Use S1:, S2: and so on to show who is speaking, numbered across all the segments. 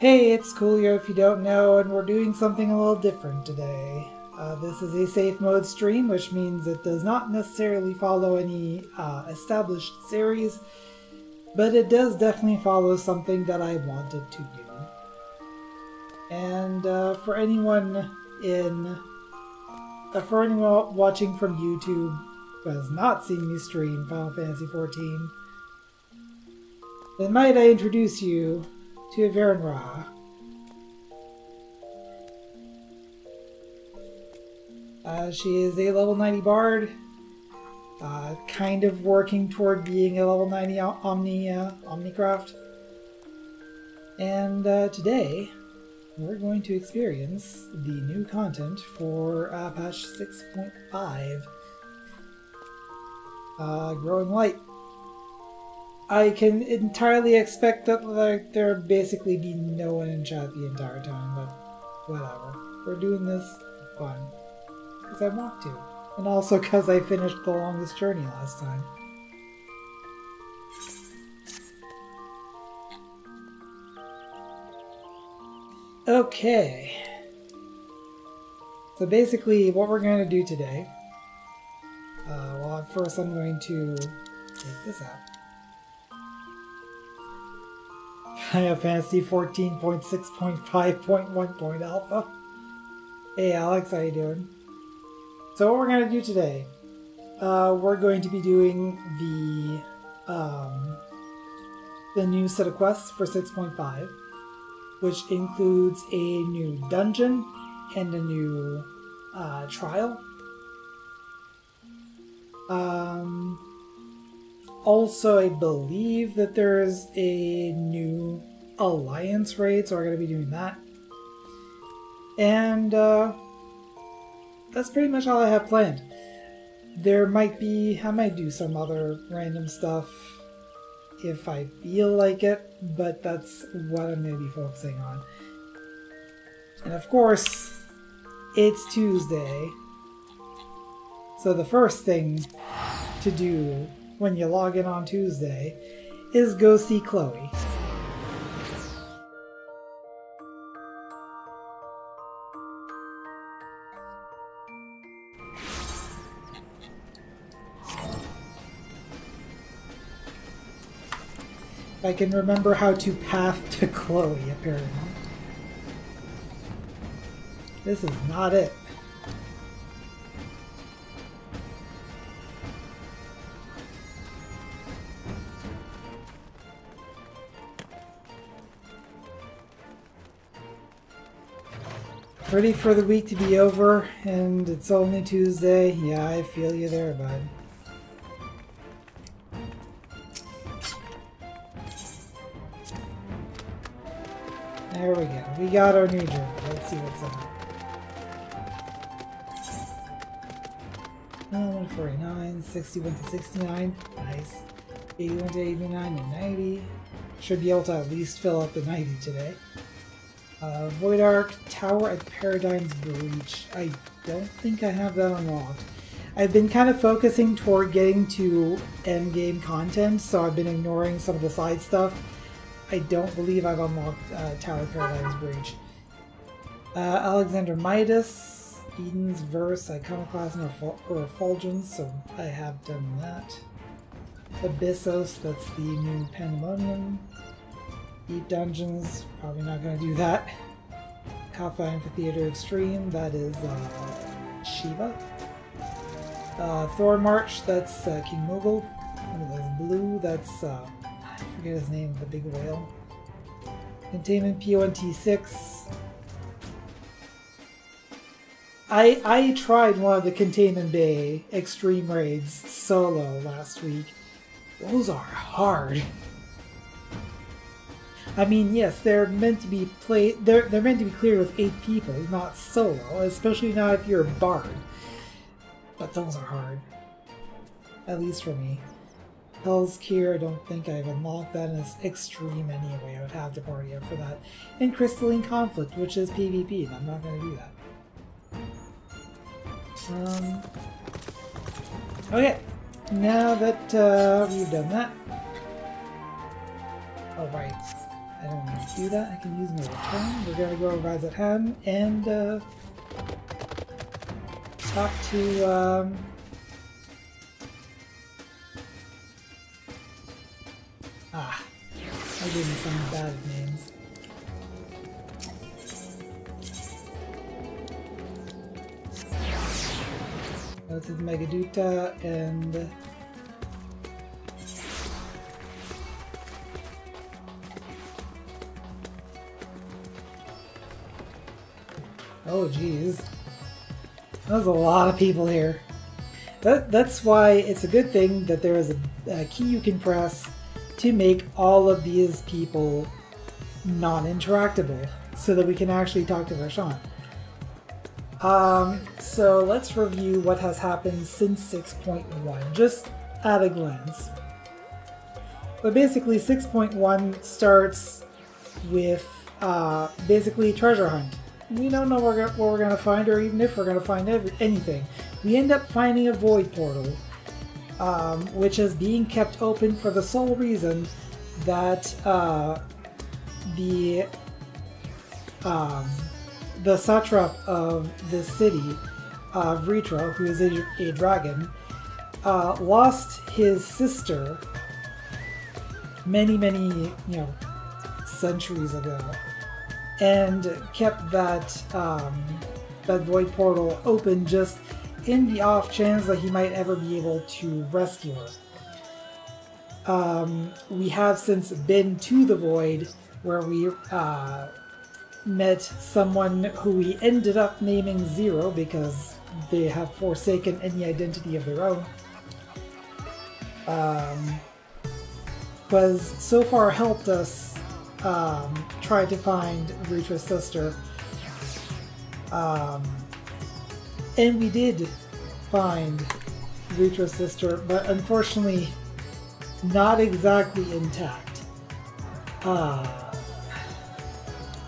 S1: Hey, it's Coolio if you don't know, and we're doing something a little different today. Uh, this is a safe mode stream, which means it does not necessarily follow any uh, established series, but it does definitely follow something that I wanted to do. And uh, for anyone in, uh, for anyone watching from YouTube who has not seen me stream Final Fantasy XIV, then might I introduce you to Avern Ra. Uh, she is a level 90 bard, uh, kind of working toward being a level 90 Omni uh, Omnicraft. And uh, today, we're going to experience the new content for patch 6.5, uh, Growing Light. I can entirely expect that like there basically be no one in chat the entire time, but whatever. We're doing this fun. Because I want to. And also because I finished the longest journey last time. Okay. So basically what we're going to do today, uh, well first I'm going to take this out. Final Fantasy 14.6.5.1. Alpha. Hey Alex, how you doing? So what we're going to do today, uh, we're going to be doing the um, the new set of quests for 6.5, which includes a new dungeon and a new uh, trial. Um, also, I believe that there's a new Alliance raid, so we're going to be doing that. And uh, that's pretty much all I have planned. There might be, I might do some other random stuff if I feel like it, but that's what I'm going to be focusing on. And of course, it's Tuesday. So the first thing to do when you log in on Tuesday is go see Chloe. I can remember how to path to Chloe, apparently. This is not it. Ready for the week to be over, and it's only Tuesday. Yeah, I feel you there, bud. There we go. We got our new journal. Let's see what's in it. Oh, 149, 61 to 69. Nice. 81 to 89 and 90. Should be able to at least fill up the 90 today. Uh, Void Ark, Tower at Paradigm's Breach. I don't think I have that unlocked. I've been kind of focusing toward getting to endgame content, so I've been ignoring some of the side stuff. I don't believe I've unlocked uh, Tower Paradigm's Breach. Uh, Alexander Midas, Eden's Verse, Iconoclasm, or, or Effulgence, so I have done that. Abyssos, that's the new Pandemonium. Deep Dungeons, probably not going to do that. Akh Afah Amphitheater Extreme, that is uh, Shiva. Uh, Thorn March, that's uh, King Moogle. Blue, that's, uh, I forget his name, the big whale. Containment P1T6. I, I tried one of the Containment Bay Extreme Raids solo last week. Those are hard. I mean, yes, they're meant to be play. They're they're meant to be cleared with eight people, not solo. Especially not if you're a bard. But those are hard. At least for me. Hells' Kier, I don't think I've unlocked that, and it's extreme anyway. I would have to party up for that. And Crystalline Conflict, which is PvP, and I'm not going to do that. Um. Okay, now that uh, we've done that. Oh, right. I don't want to do that. I can use my return. We're gonna go over at hand and uh, talk to um, Ah, I gave me some bad names. The Meghaduta and Oh, geez. There's a lot of people here. That, that's why it's a good thing that there is a, a key you can press to make all of these people non-interactable so that we can actually talk to Varshahn. Um, so let's review what has happened since 6.1, just at a glance. But basically 6.1 starts with uh, basically treasure hunt we don't know where we're going to find or even if we're going to find anything. We end up finding a void portal, um, which is being kept open for the sole reason that uh, the um, the satrap of the city, uh, Vritra, who is a, a dragon, uh, lost his sister many, many, you know, centuries ago and kept that um, that void portal open just in the off chance that he might ever be able to rescue her. Um, we have since been to the void where we uh, met someone who we ended up naming Zero because they have forsaken any identity of their own. Um, was so far helped us um, tried to find Vritra's sister. Um, and we did find Vritra's sister, but unfortunately not exactly intact. Uh,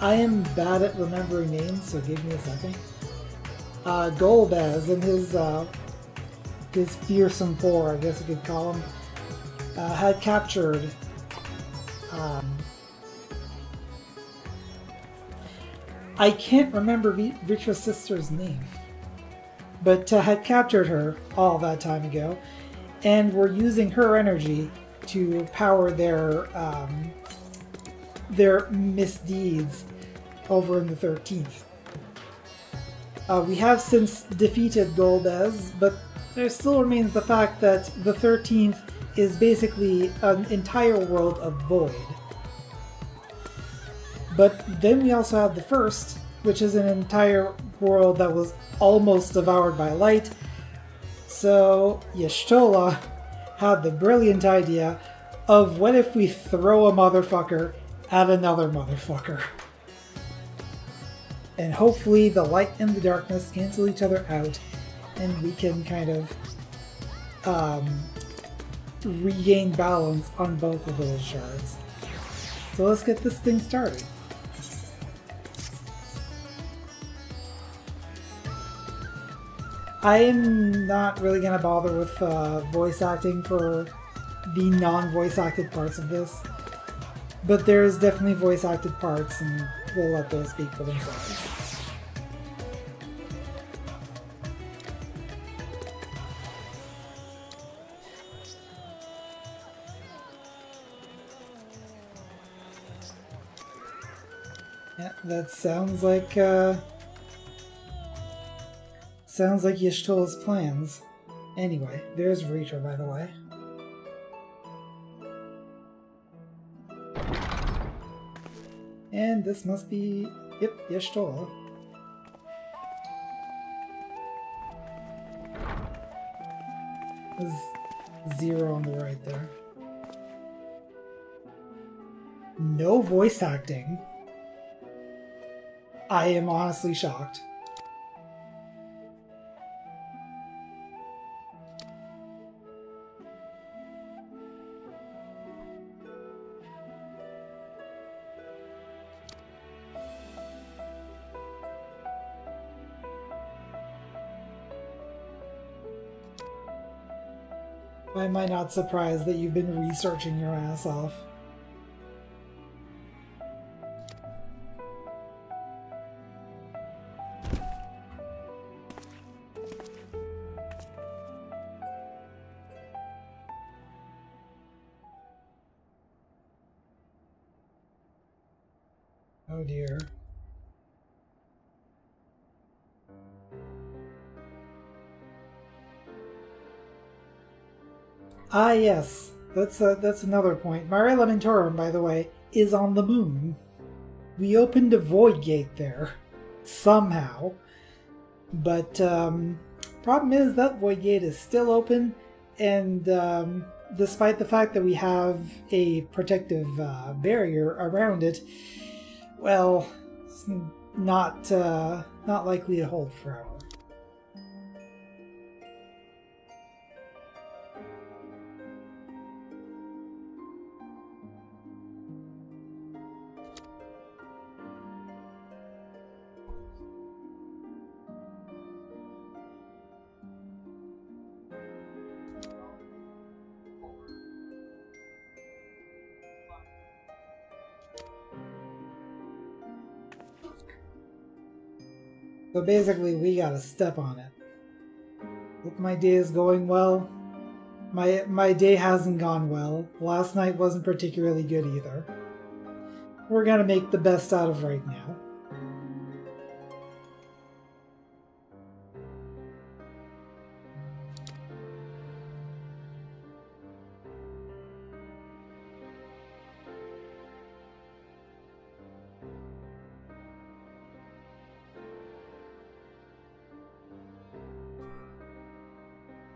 S1: I am bad at remembering names, so give me a second. Uh, Golbez and his uh, his fearsome four, I guess you could call him, uh, had captured um, I can't remember Vritra's sister's name, but uh, had captured her all that time ago, and were using her energy to power their um, their misdeeds over in the 13th. Uh, we have since defeated Golbez, but there still remains the fact that the 13th is basically an entire world of void. But then we also have the first, which is an entire world that was almost devoured by light. So Y'shtola had the brilliant idea of what if we throw a motherfucker at another motherfucker? And hopefully the light and the darkness cancel each other out and we can kind of um, regain balance on both of those shards. So let's get this thing started. I'm not really gonna bother with uh, voice acting for the non-voice acted parts of this, but there's definitely voice acted parts, and we'll let those speak for themselves. Yeah, that sounds like uh, Sounds like Y'shtola's plans. Anyway, there's Vritra, by the way. And this must be, yep, Y'shtola. There's zero on the right there. No voice acting. I am honestly shocked. Why am I not surprised that you've been researching your ass off? Yes. That's uh, that's another point. Mare Lamentorum, by the way, is on the moon. We opened a void gate there somehow, but um, problem is that void gate is still open, and um, despite the fact that we have a protective uh, barrier around it, well, it's not uh, not likely to hold for forever. So basically, we gotta step on it. Hope my day is going well. My my day hasn't gone well. Last night wasn't particularly good either. We're gonna make the best out of right now.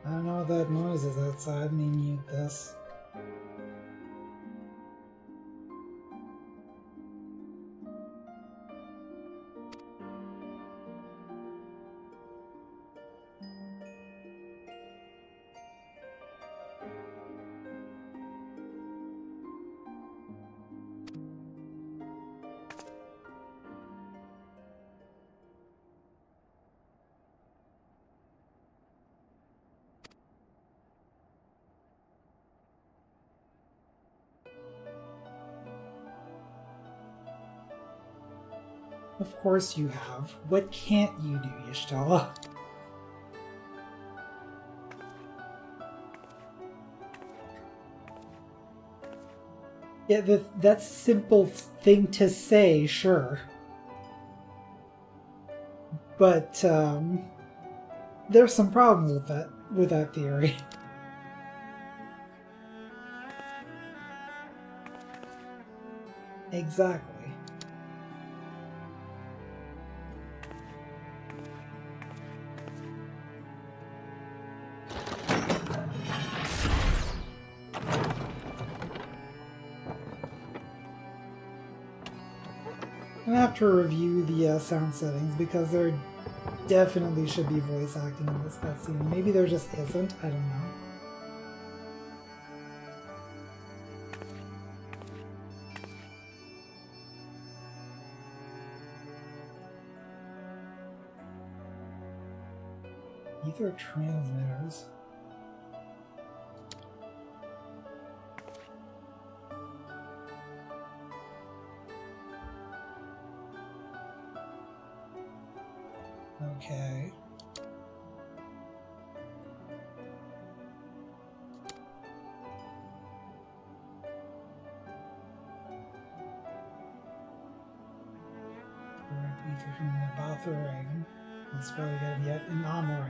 S1: I don't know what that noise is outside. Me mute this. Course you have. What can't you do, Y'shtola? Yeah, that, that's a simple thing to say, sure. But, um, there's some problems with that, with that theory. exactly. To review the uh, sound settings because there definitely should be voice acting in this cutscene. Maybe there just isn't, I don't know. Ether transmitters. From the Batha ring. It's probably gonna be an Amma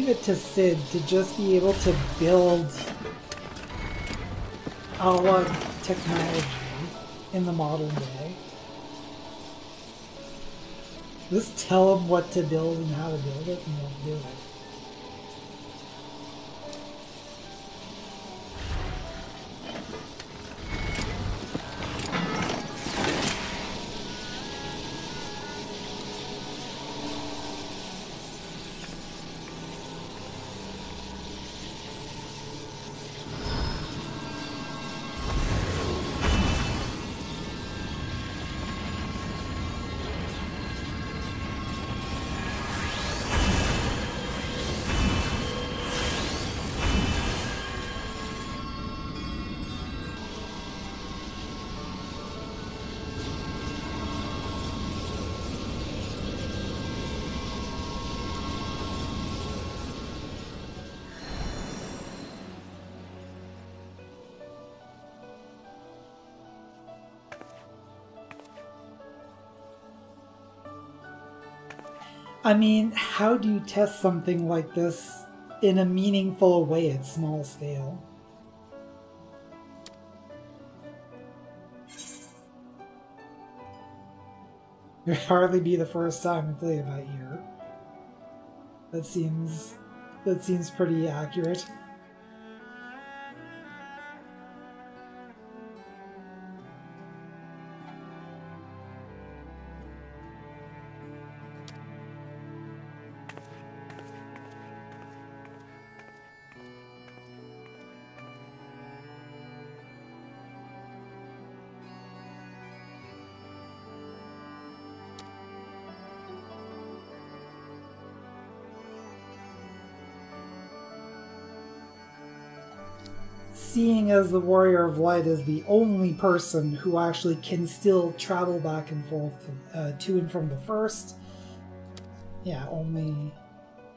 S1: leave it to Sid to just be able to build analog technology in the modern day. Just tell him what to build and how to build it, and he'll do it. I mean, how do you test something like this in a meaningful way at small scale? It would hardly be the first time I play it by ear. That seems that seems pretty accurate. As the Warrior of Light is the only person who actually can still travel back and forth uh, to and from the first, yeah, only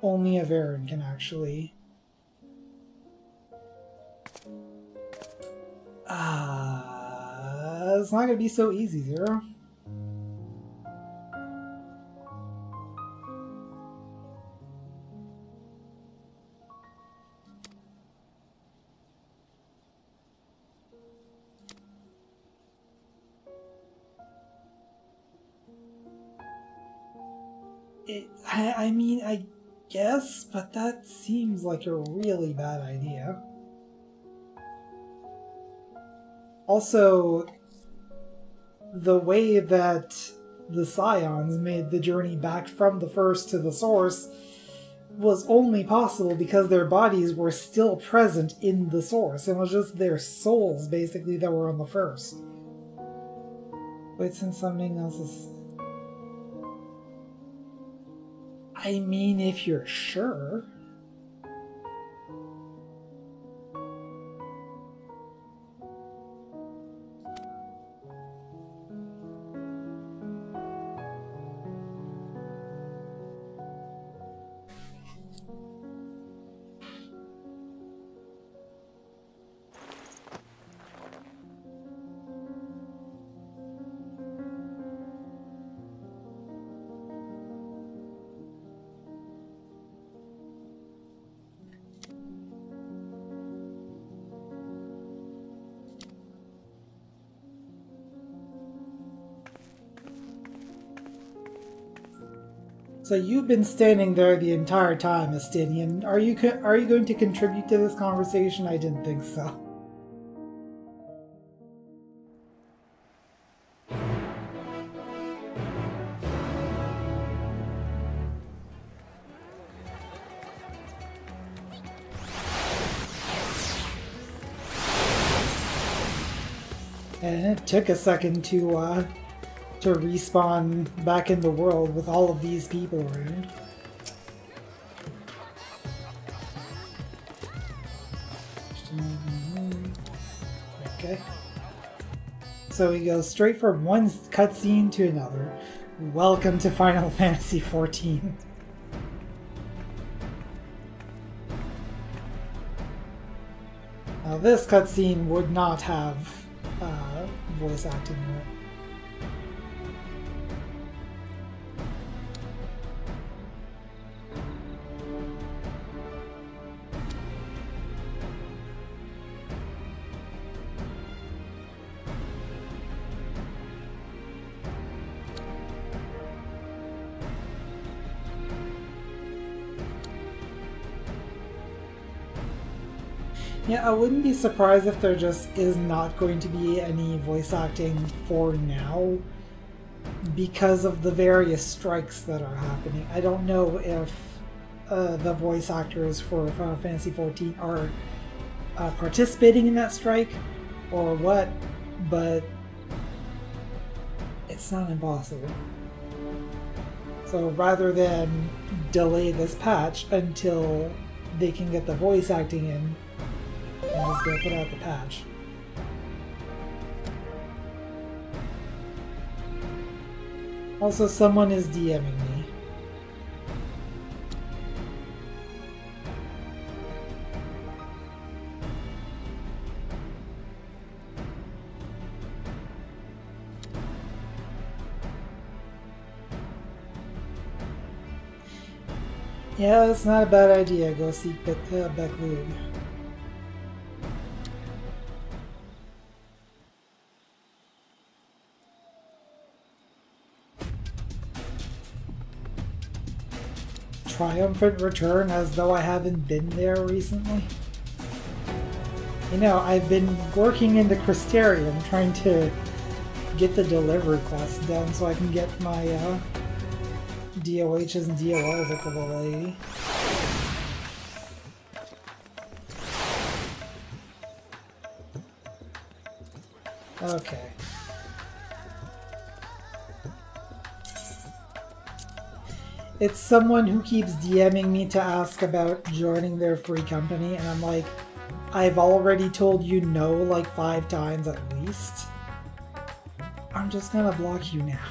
S1: only a Varen can actually. Ah, uh, it's not gonna be so easy, Zero. I, I mean, I guess, but that seems like a really bad idea. Also, the way that the Scions made the journey back from the first to the source was only possible because their bodies were still present in the source. It was just their souls, basically, that were on the first. Wait, since something else is I mean, if you're sure. So you've been standing there the entire time, Estinian. Are you are you going to contribute to this conversation? I didn't think so. And it took a second to uh, to respawn back in the world with all of these people around. Okay. So we go straight from one cutscene to another. Welcome to Final Fantasy XIV. Now this cutscene would not have uh, voice acting in it. I wouldn't be surprised if there just is not going to be any voice acting for now because of the various strikes that are happening. I don't know if uh, the voice actors for Final Fantasy XIV are uh, participating in that strike or what, but it's not impossible. So rather than delay this patch until they can get the voice acting in, I'm just gonna put out the patch. Also, someone is DMing me. Yeah, it's not a bad idea. Go seek Be uh, Beq Lugg. Triumphant return as though I haven't been there recently. You know, I've been working in the Crystarium trying to get the delivery quest done so I can get my uh, DOHs and DOLs at the lady. Okay. It's someone who keeps DMing me to ask about joining their free company, and I'm like, I've already told you no like five times at least. I'm just gonna block you now.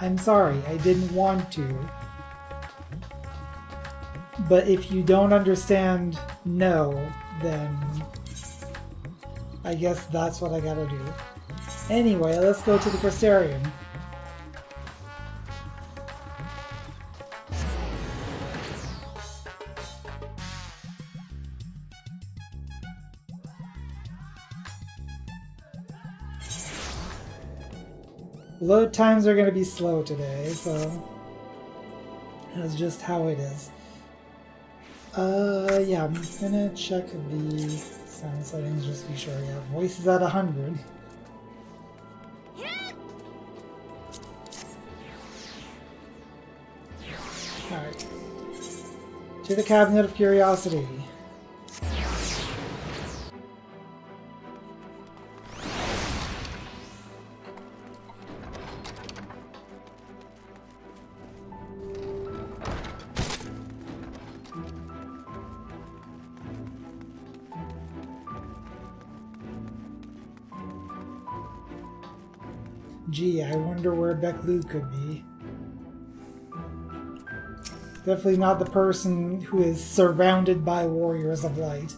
S1: I'm sorry, I didn't want to. But if you don't understand no, then I guess that's what I gotta do. Anyway, let's go to the Crystarium. Load times are going to be slow today, so that's just how it is. Uh, yeah, I'm gonna check the sound settings just to be sure. Yeah, voice is at 100. Alright. To the Cabinet of Curiosity. Gee, I wonder where Beq Lugg could be. Definitely not the person who is surrounded by warriors of light.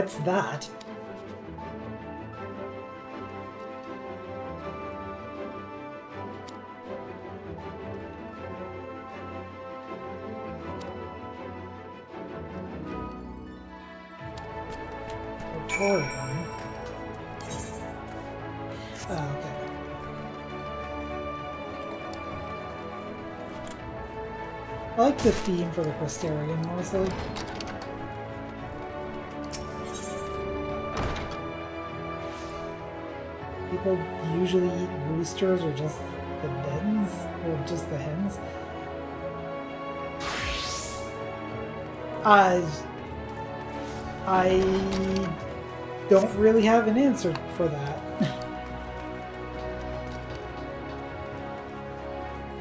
S1: What's that? Oh, okay. I like the theme for the Crystarium mostly. People usually eat roosters or just the bens, or just the hens. I, I don't really have an answer for that.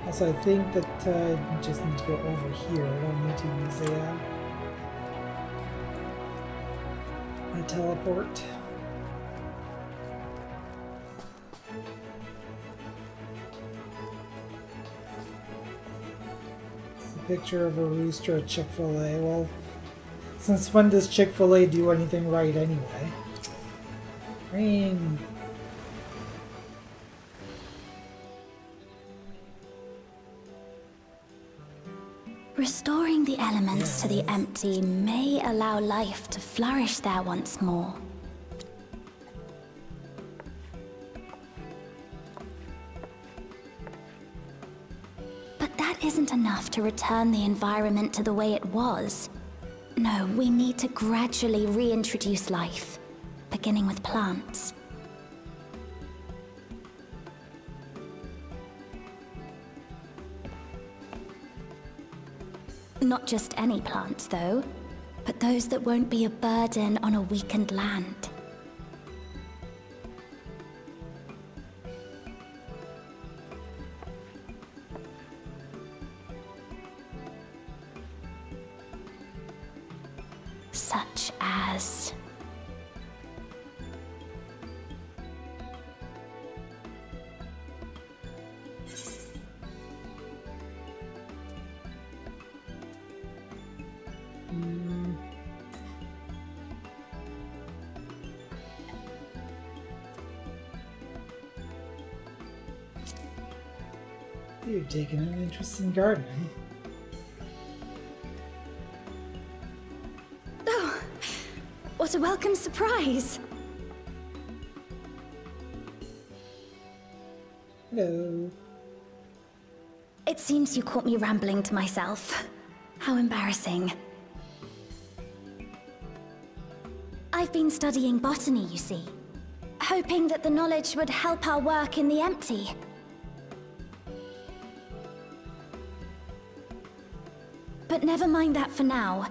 S1: Also, I think that uh, I just need to go over here. I don't need to use a, uh, a teleport. Picture of a rooster at Chick-fil-A. Well, since when does Chick-fil-A do anything right anyway? I mean,
S2: Restoring the elements to the empty may allow life to flourish there once more. To return the environment to the way it was. No, we need to gradually reintroduce life, beginning with plants. Not just any plants, though, but those that won't be a burden on a weakened land.
S1: You've taken an interest in gardening.
S2: Oh, what a welcome surprise!
S1: Hello.
S2: It seems you caught me rambling to myself. How embarrassing. I've been studying botany, you see. Hoping that the knowledge would help our work in the empty. But never mind that for now.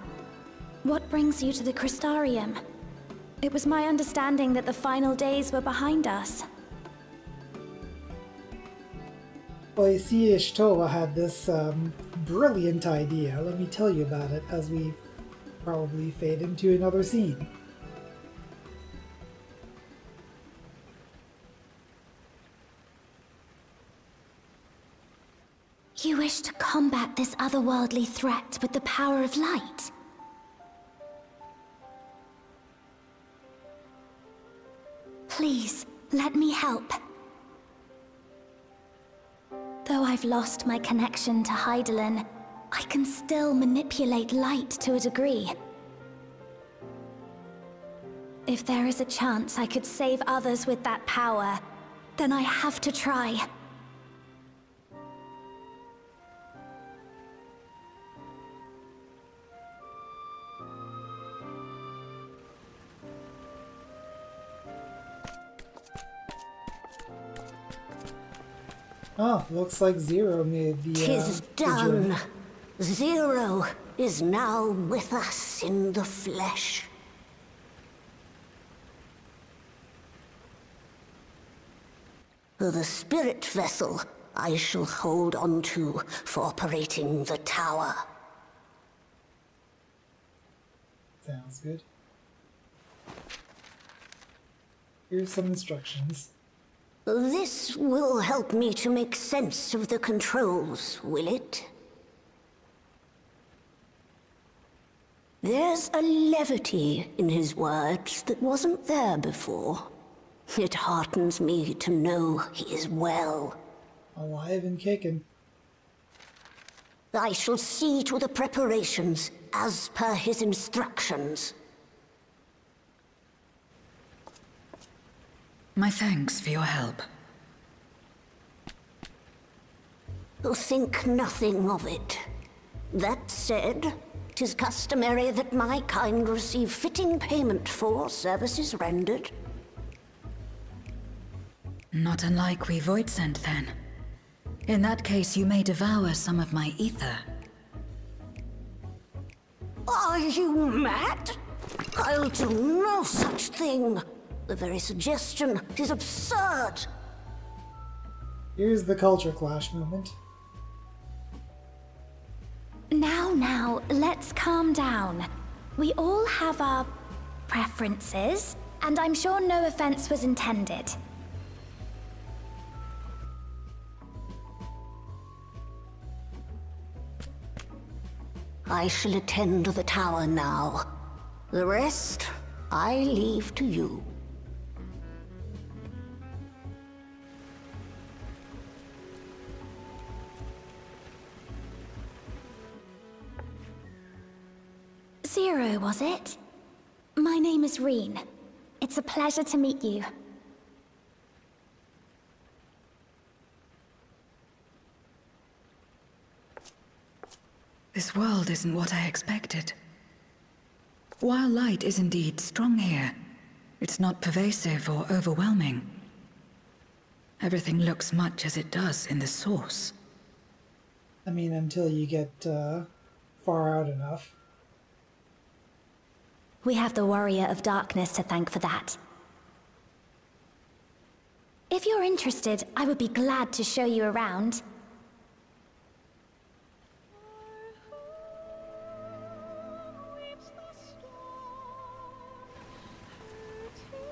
S2: What brings you to the Crystarium? It was my understanding that the final days were behind us.
S1: See, Y'shtola had this um, brilliant idea. Let me tell you about it as we probably fade into another scene.
S2: Otherworldly threat with the power of light? Please, let me help. Though I've lost my connection to Hydaelyn, I can still manipulate light to a degree. If there is a chance I could save others with that power, then I have to try.
S1: Oh, looks like Zero made the.
S3: Tis
S1: uh,
S3: done.
S1: journey.
S3: Zero is now with us in the flesh. The spirit vessel I shall hold on to for operating the tower.
S1: Sounds good. Here's some instructions.
S3: This will help me to make sense of the controls, will it? There's a levity in his words that wasn't there before. It heartens me to know he is well.
S1: Oh, Alive and kicking.
S3: I shall see to the preparations as per his instructions.
S4: My thanks for your help.
S3: Think nothing of it. That said, tis customary that my kind receive fitting payment for services rendered.
S4: Not unlike we Void sent then. In that case, you may devour some of my ether.
S3: Are you mad? I'll do no such thing. The very suggestion is absurd.
S1: Here's the culture clash moment.
S2: Now, now, let's calm down. We all have our preferences, and I'm sure no offense was intended.
S3: I shall attend to the tower now. The rest, I leave to you.
S2: Zero, was it? My name is Ryne. It's a pleasure to meet you.
S4: This world isn't what I expected. While light is indeed strong here, it's not pervasive or overwhelming. Everything looks much as it does in the source.
S1: I mean, until you get uh, far out enough.
S2: We have the Warrior of Darkness to thank for that. If you're interested, I would be glad to show you around.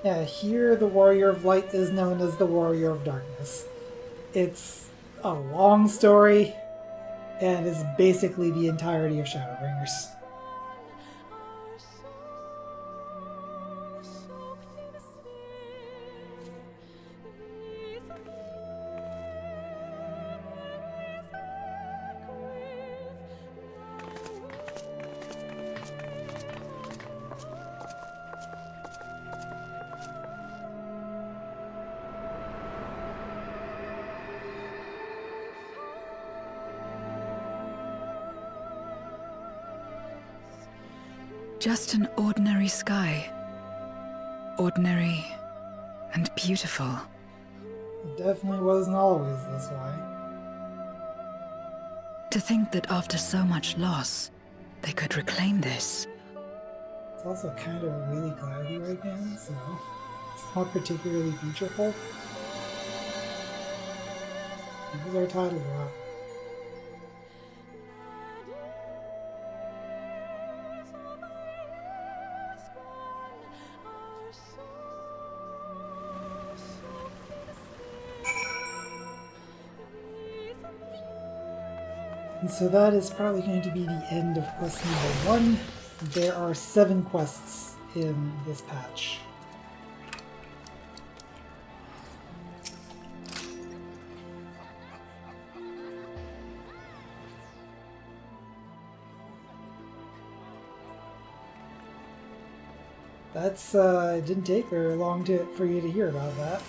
S1: Yeah, here the Warrior of Light is known as the Warrior of Darkness. It's a long story, and is basically the entirety of Shadowbringers.
S4: Just an ordinary sky. Ordinary and beautiful.
S1: It definitely wasn't always this way.
S4: To think that after so much loss, they could reclaim this.
S1: It's also kind of really cloudy right now, so it's not particularly beautiful. This is our title drop. And so that is probably going to be the end of quest number one. There are seven quests in this patch. That's, uh, it didn't take very long to, for you to hear about that.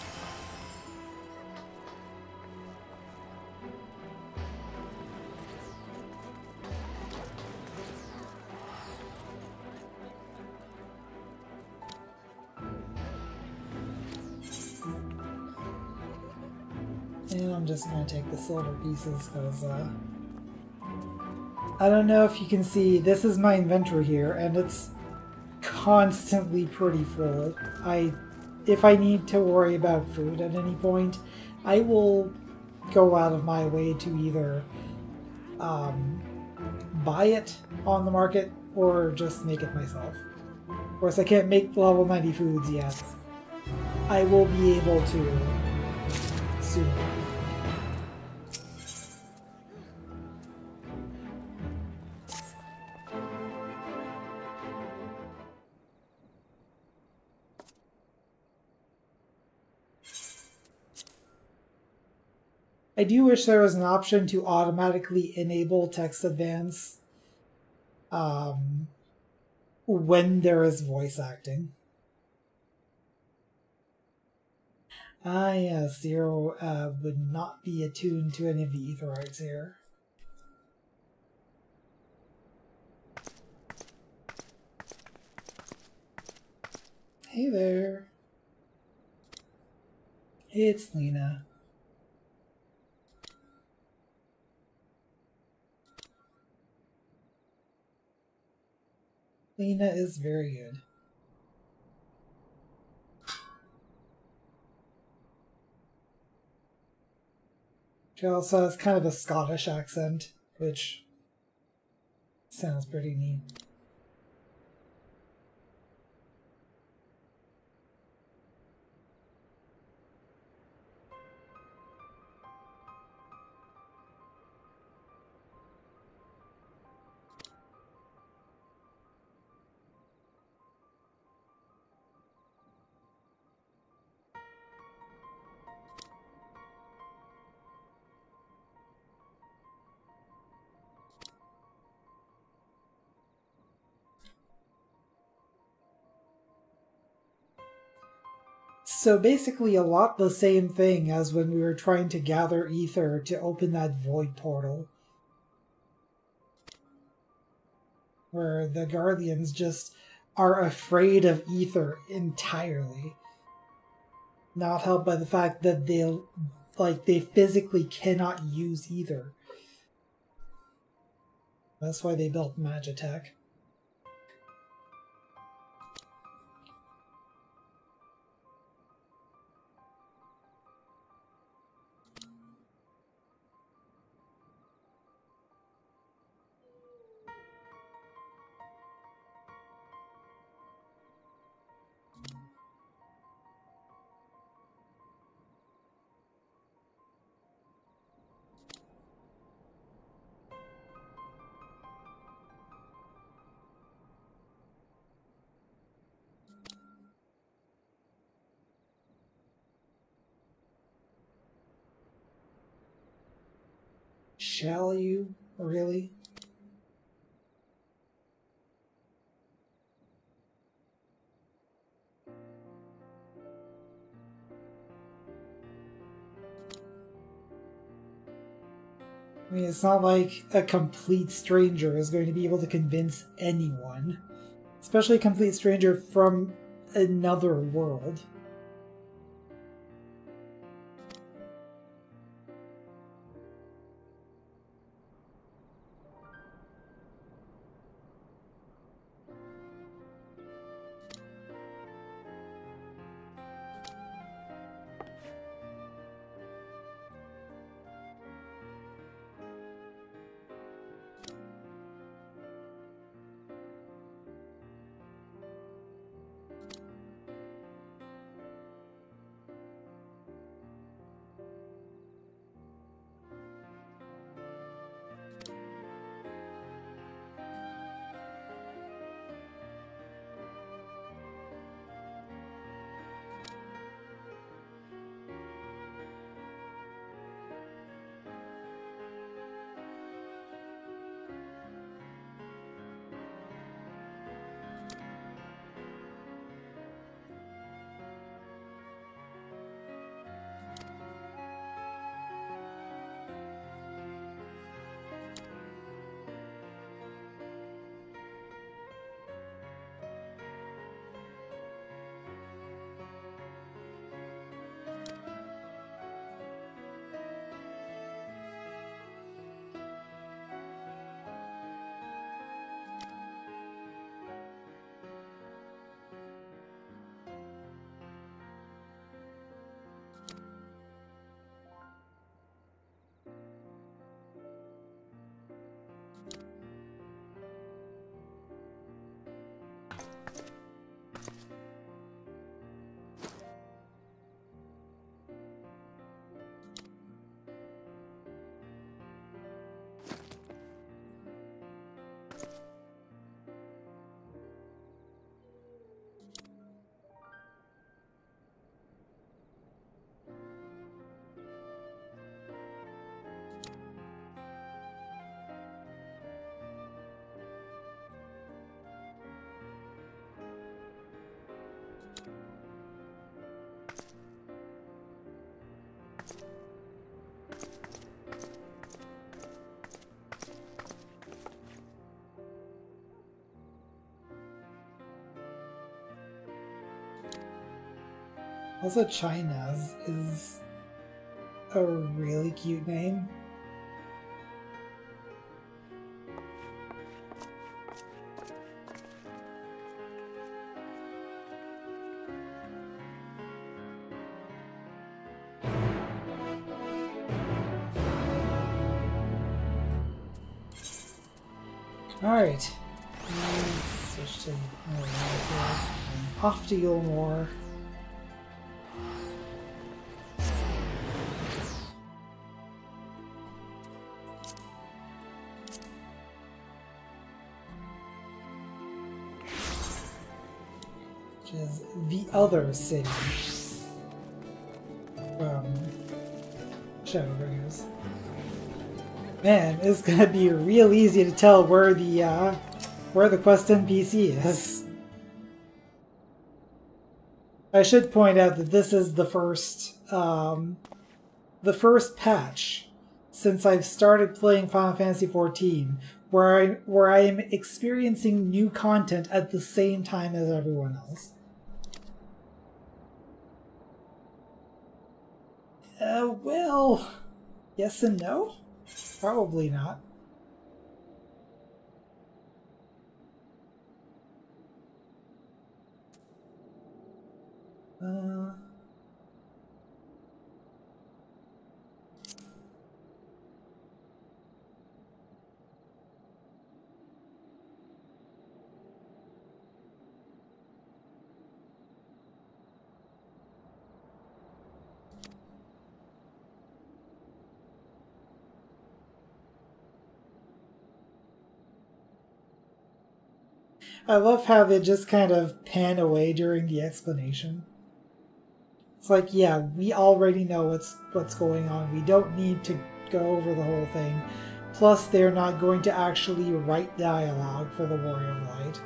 S1: Take the silver pieces because, uh, I don't know if you can see, this is my inventory here, and it's constantly pretty full. I, if I need to worry about food at any point, I will go out of my way to either um, buy it on the market or just make it myself. Of course, I can't make level 90 foods yet. I will be able to soon. I do wish there was an option to automatically enable text advance um, when there is voice acting. Ah, yes, Zero uh, would not be attuned to any of the Aetherytes here. Hey there. It's Lyna. Lyna is very good. She also has kind of a Scottish accent, which sounds pretty neat. So basically a lot the same thing as when we were trying to gather ether to open that void portal. Where the Guardians just are afraid of ether entirely. Not helped by the fact that they like they physically cannot use ether. That's why they built Magitech. Shall you? Really? I mean, it's not like a complete stranger is going to be able to convince anyone Especially a complete stranger from another world. Also, Chai-Nuzz is a really cute name. Alright. Switch to off to Eulmore. Other city from Shadowbringers. Man, it's gonna be real easy to tell where the uh, where the quest NPC is. I should point out that this is the first um, the first patch since I've started playing Final Fantasy XIV where I where I am experiencing new content at the same time as everyone else. Uh, well, yes and no. Probably not. Uh... I love how they just kind of pan away during the explanation. It's like, yeah, we already know what's what's going on. We don't need to go over the whole thing. Plus, they're not going to actually write dialogue for the Warrior of Light.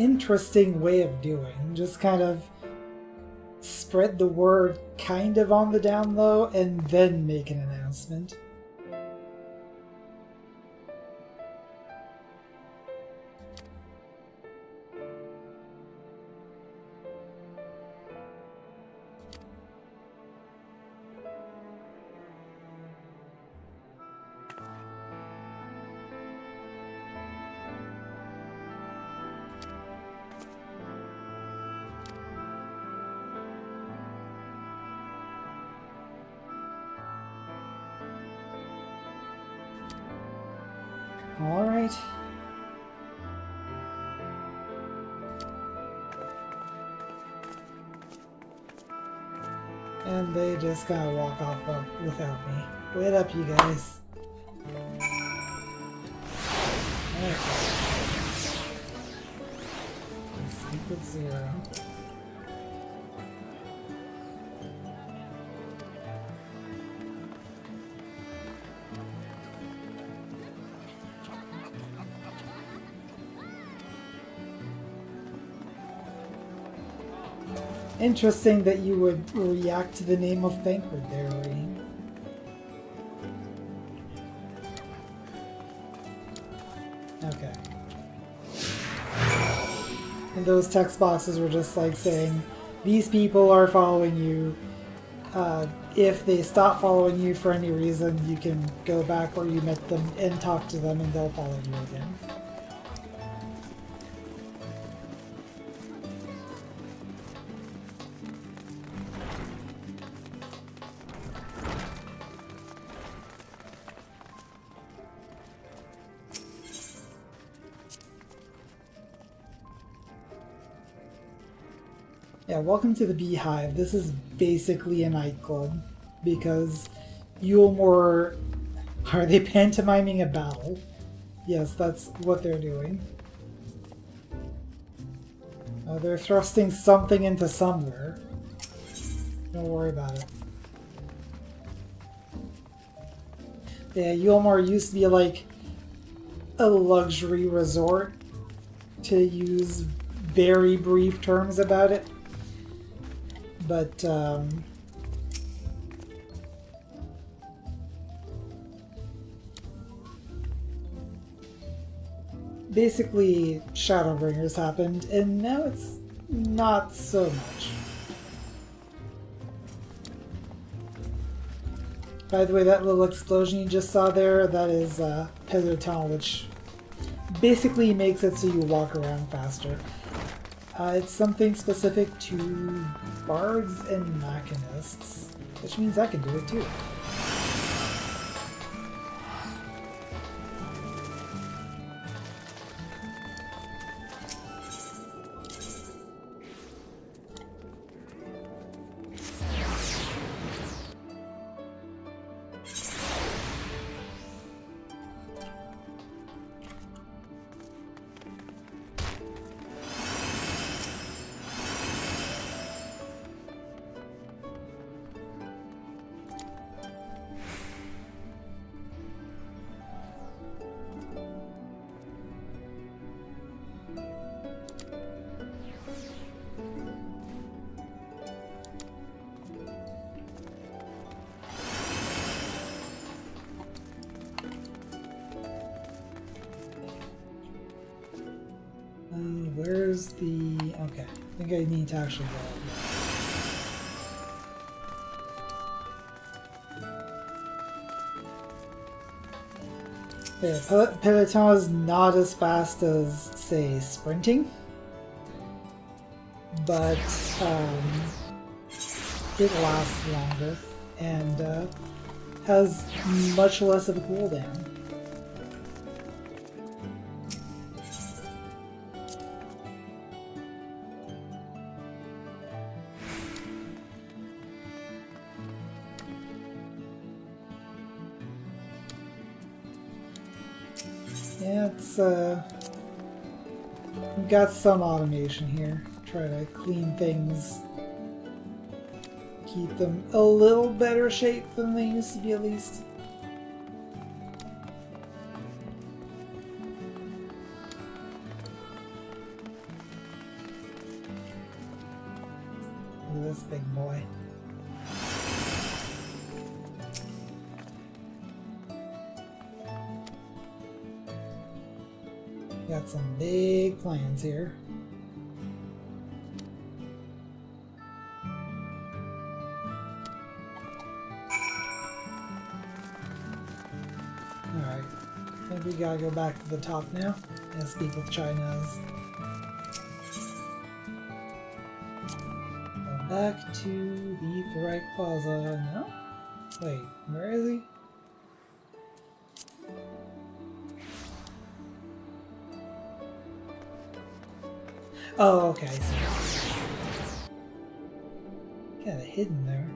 S1: Interesting way of doing. Just kind of spread the word kind of on the down low and then make an announcement. Kind walk off without me. Wait up, you guys. Alright. With uh, zero. Interesting that you would react to the name of Thancred there, Ryne. Okay. And those text boxes were just like saying, these people are following you. Uh, if they stop following you for any reason, you can go back where you met them and talk to them and they'll follow you again. Welcome to the Beehive. This is basically a nightclub because Eulmore are they pantomiming a battle? Yes, that's what they're doing. Uh, they're thrusting something into somewhere. Don't worry about it. Yeah, Eulmore used to be like a luxury resort to use very brief terms about it but um, basically Shadowbringers happened, and now it's not so much. By the way, that little explosion you just saw there, that is uh, Peloton, which basically makes it so you walk around faster. Uh, it's something specific to bards and machinists, which means I can do it too. Where's the... Okay, I think I need to actually go Yeah, Peloton is not as fast as, say, sprinting, but um, it lasts longer and uh, has much less of a cooldown. Got some automation here. Try to clean things, keep them a little better shape than they used to be at least. Plans here. Alright. I think we gotta go back to the top now and speak with Chai-Nuzz. Go back to the Aetheryte Plaza. now. Wait, where is he? Oh, okay. Kind of hidden there.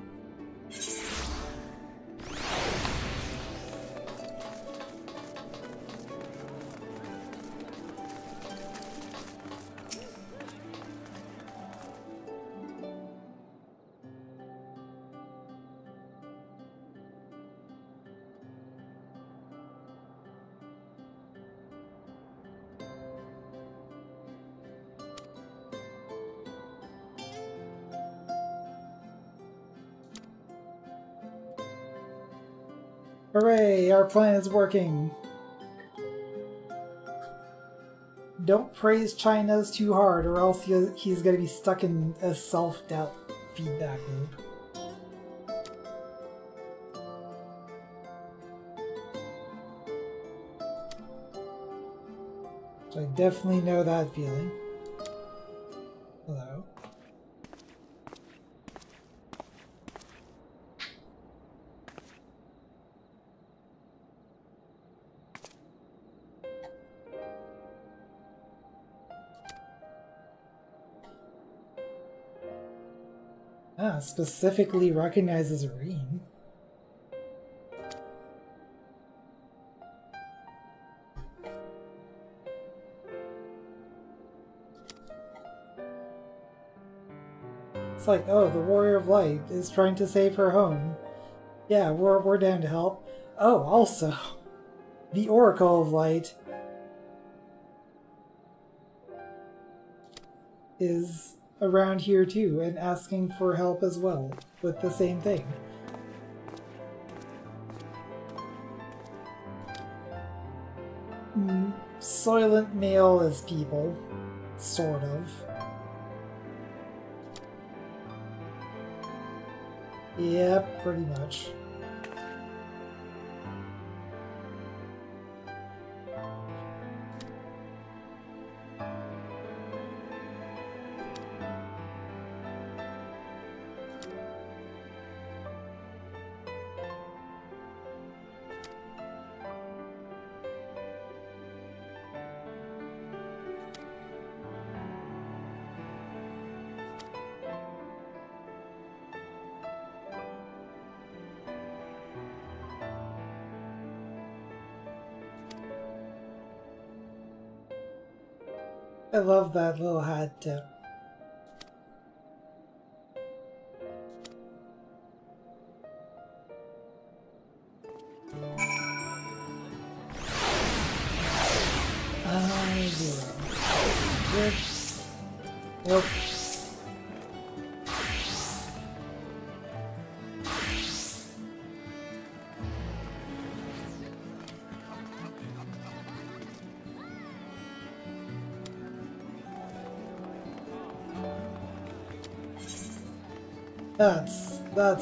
S1: Our plan is working. Don't praise Chai-Nuzz too hard or else he's going to be stuck in a self-doubt feedback loop. So I definitely know that feeling. Specifically recognizes Reem. It's like, oh, the Warrior of Light is trying to save her home. Yeah, we're, we're down to help. Oh, also, the Oracle of Light is around here too and asking for help as well with the same thing. Mm, Soylent Meol is people, sort of. Yep, pretty much. Love that little hat tip.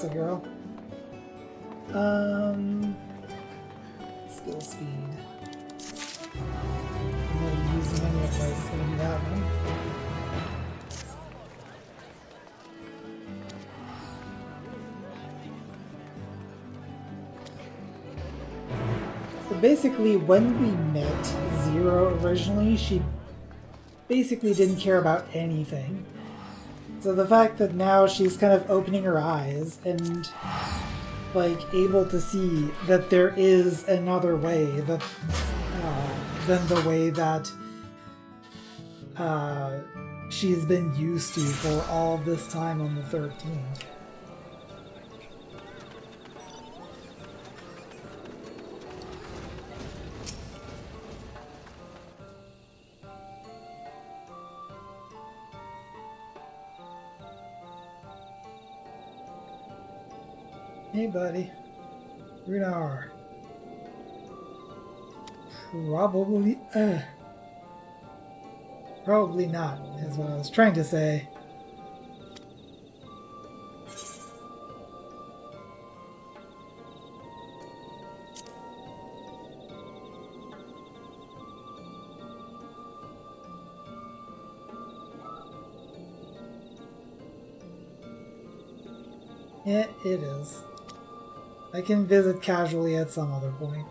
S1: That's a girl. Um, skill speed. I'm not using any of. It's gonna be that one. So basically, when we met Zero originally, she basically didn't care about anything. So the fact that now she's kind of opening her eyes and like able to see that there is another way that uh, than the way that uh, she's been used to for all this time on the 13th. Hey, buddy. Runar. Probably. Uh, probably not, is what I was trying to say. Yeah, it is. I can visit casually at some other point.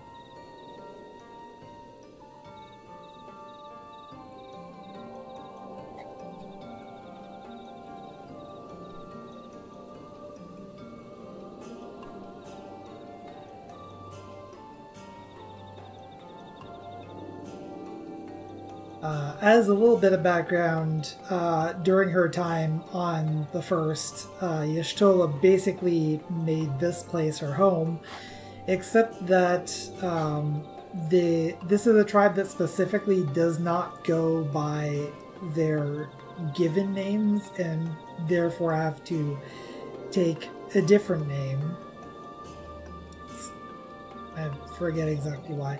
S1: As a little bit of background, uh, during her time on the first, uh, basically made this place her home, except that um, the this is a tribe that specifically does not go by their given names and therefore have to take a different name. I forget exactly why.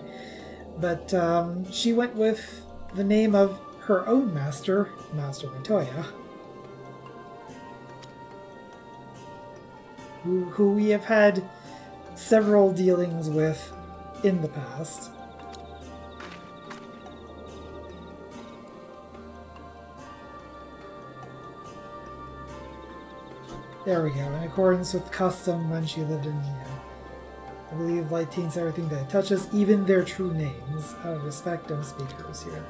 S1: But um, she went with the name of her own master, Master Matoya, who, who we have had several dealings with in the past. There we go. In accordance with custom when she lived in here. I believe light taints everything that it touches, even their true names. Out of respect of speakers here.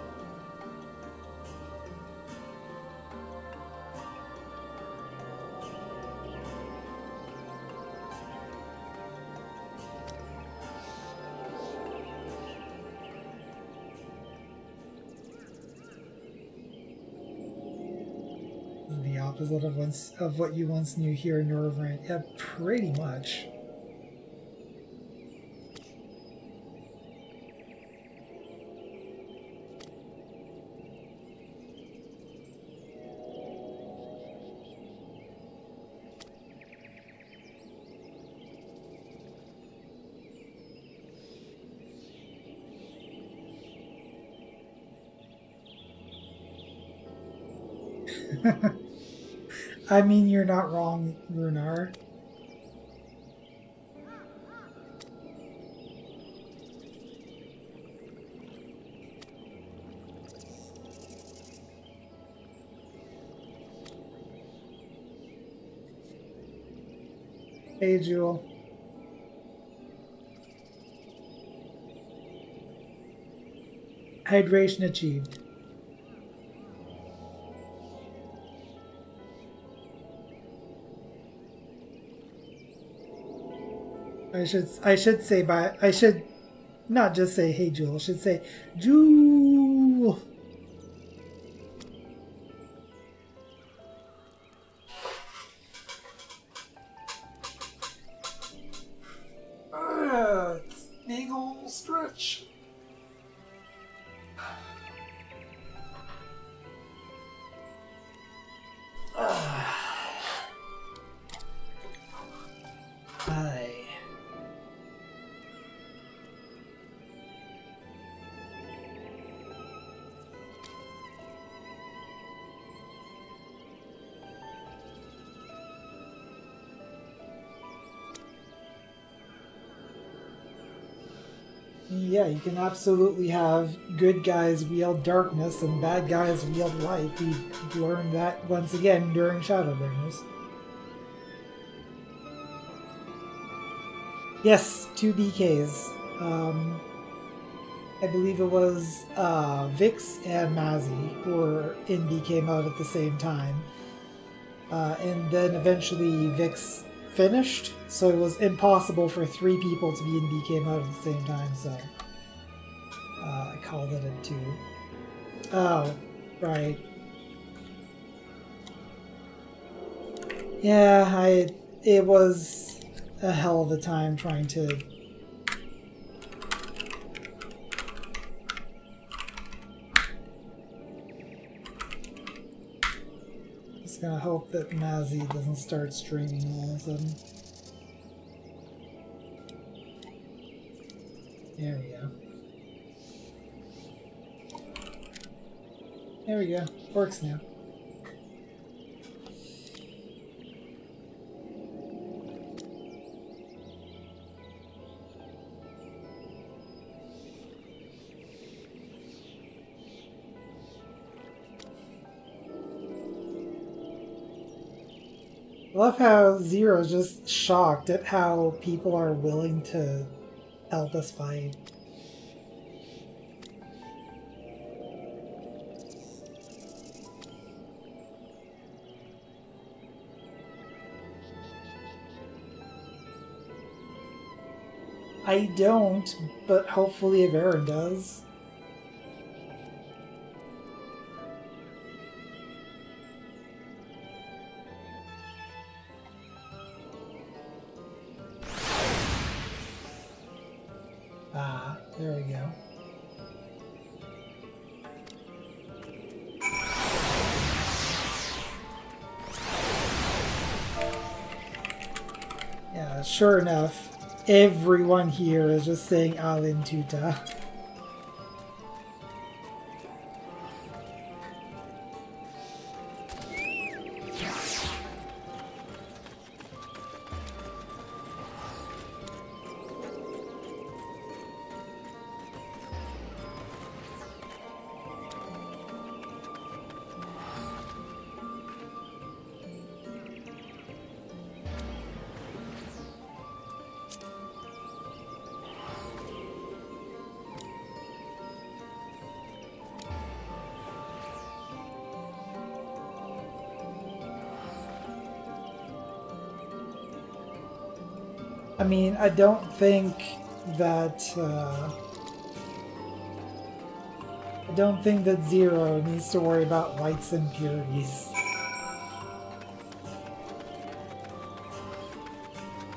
S1: Opposite of once of what you once knew here in Norvrant. Yeah, pretty much. I mean, you're not wrong, Runar. Hey, Jewel. Hydration achieved. I should I should say by I should not just say hey Jewel. I should say Jewel. Can absolutely have good guys wield darkness and bad guys wield light. We learned that once again during Shadowbringers. Yes, two BKs. Um, I believe it was uh, Vix and Mazzy who were in BK mode at the same time. Uh, and then eventually Vix finished, so it was impossible for three people to be in BK mode at the same time, so Call that it do? Oh, right. Yeah, I it was a hell of a time trying to Just gonna hope that Mazzy doesn't start streaming all of a sudden. There we go. There we go. Works now. love how Zero's just shocked at how people are willing to help us fight. I don't, but hopefully Aaron does. Ah, there we go. Yeah, sure enough, everyone here is just saying Alin Tuta. Mean, I don't think that. Uh, I don't think that Zero needs to worry about Light's and purities.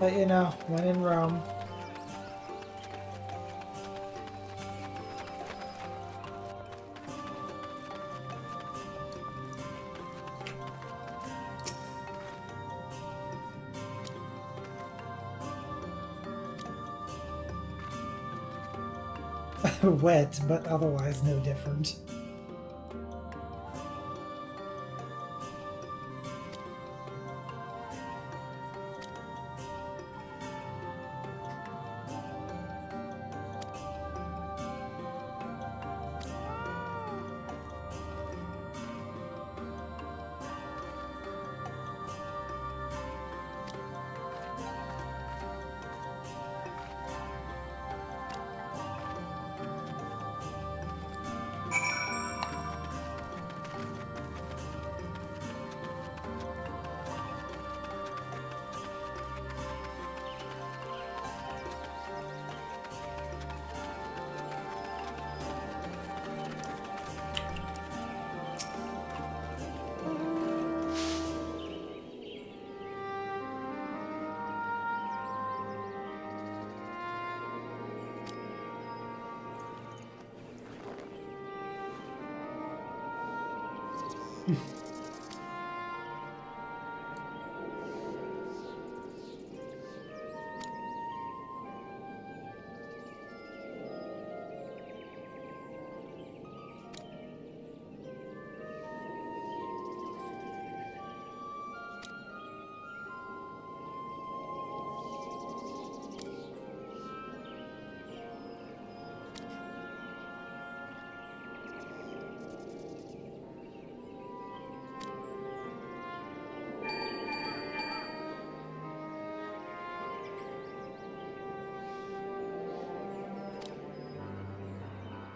S1: But you know, when in Rome. Wet, but otherwise no different.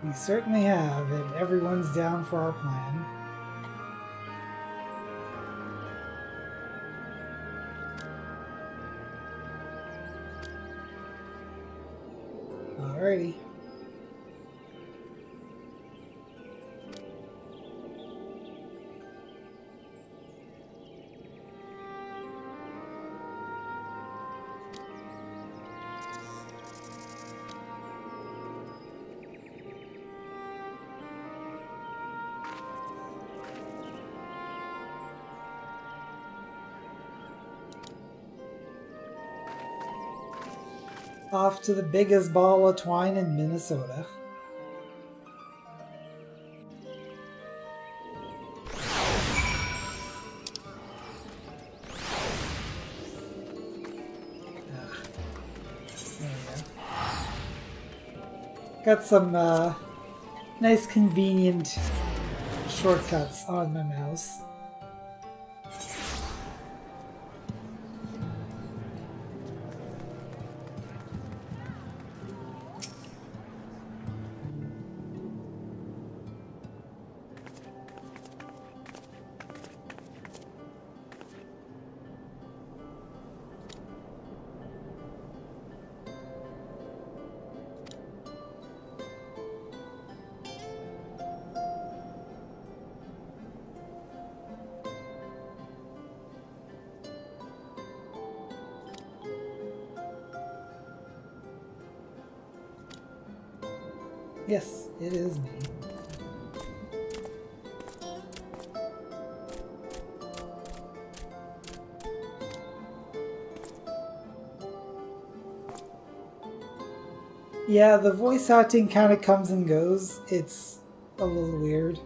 S1: We certainly have, and everyone's down for our plan. Off to the biggest ball of twine in Minnesota. Ah. Got some uh, nice convenient shortcuts on my mouse. Yes, it is me. Yeah, the voice acting kind of comes and goes. It's a little weird.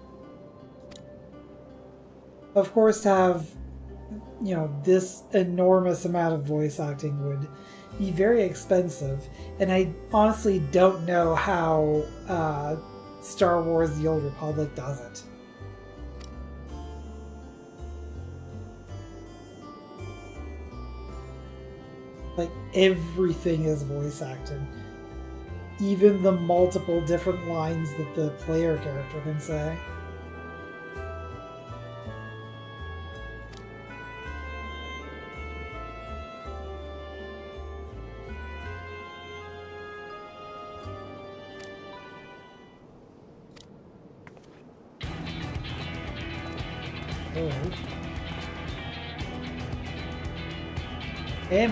S1: Of course, to have, you know, this enormous amount of voice acting would be very expensive, and I honestly don't know how uh, Star Wars The Old Republic does it. Like, everything is voice acted. Even the multiple different lines that the player character can say.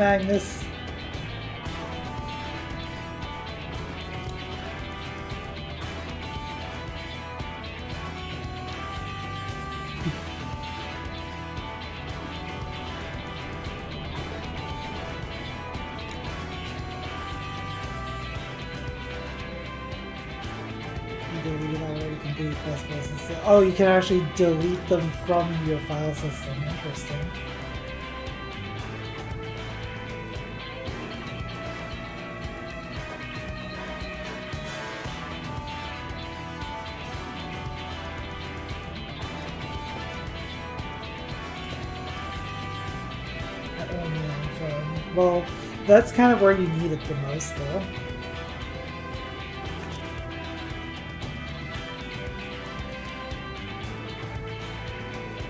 S1: Magnus. Oh, you can actually delete them from your file system. Interesting. That's kind of where you need it the most, though.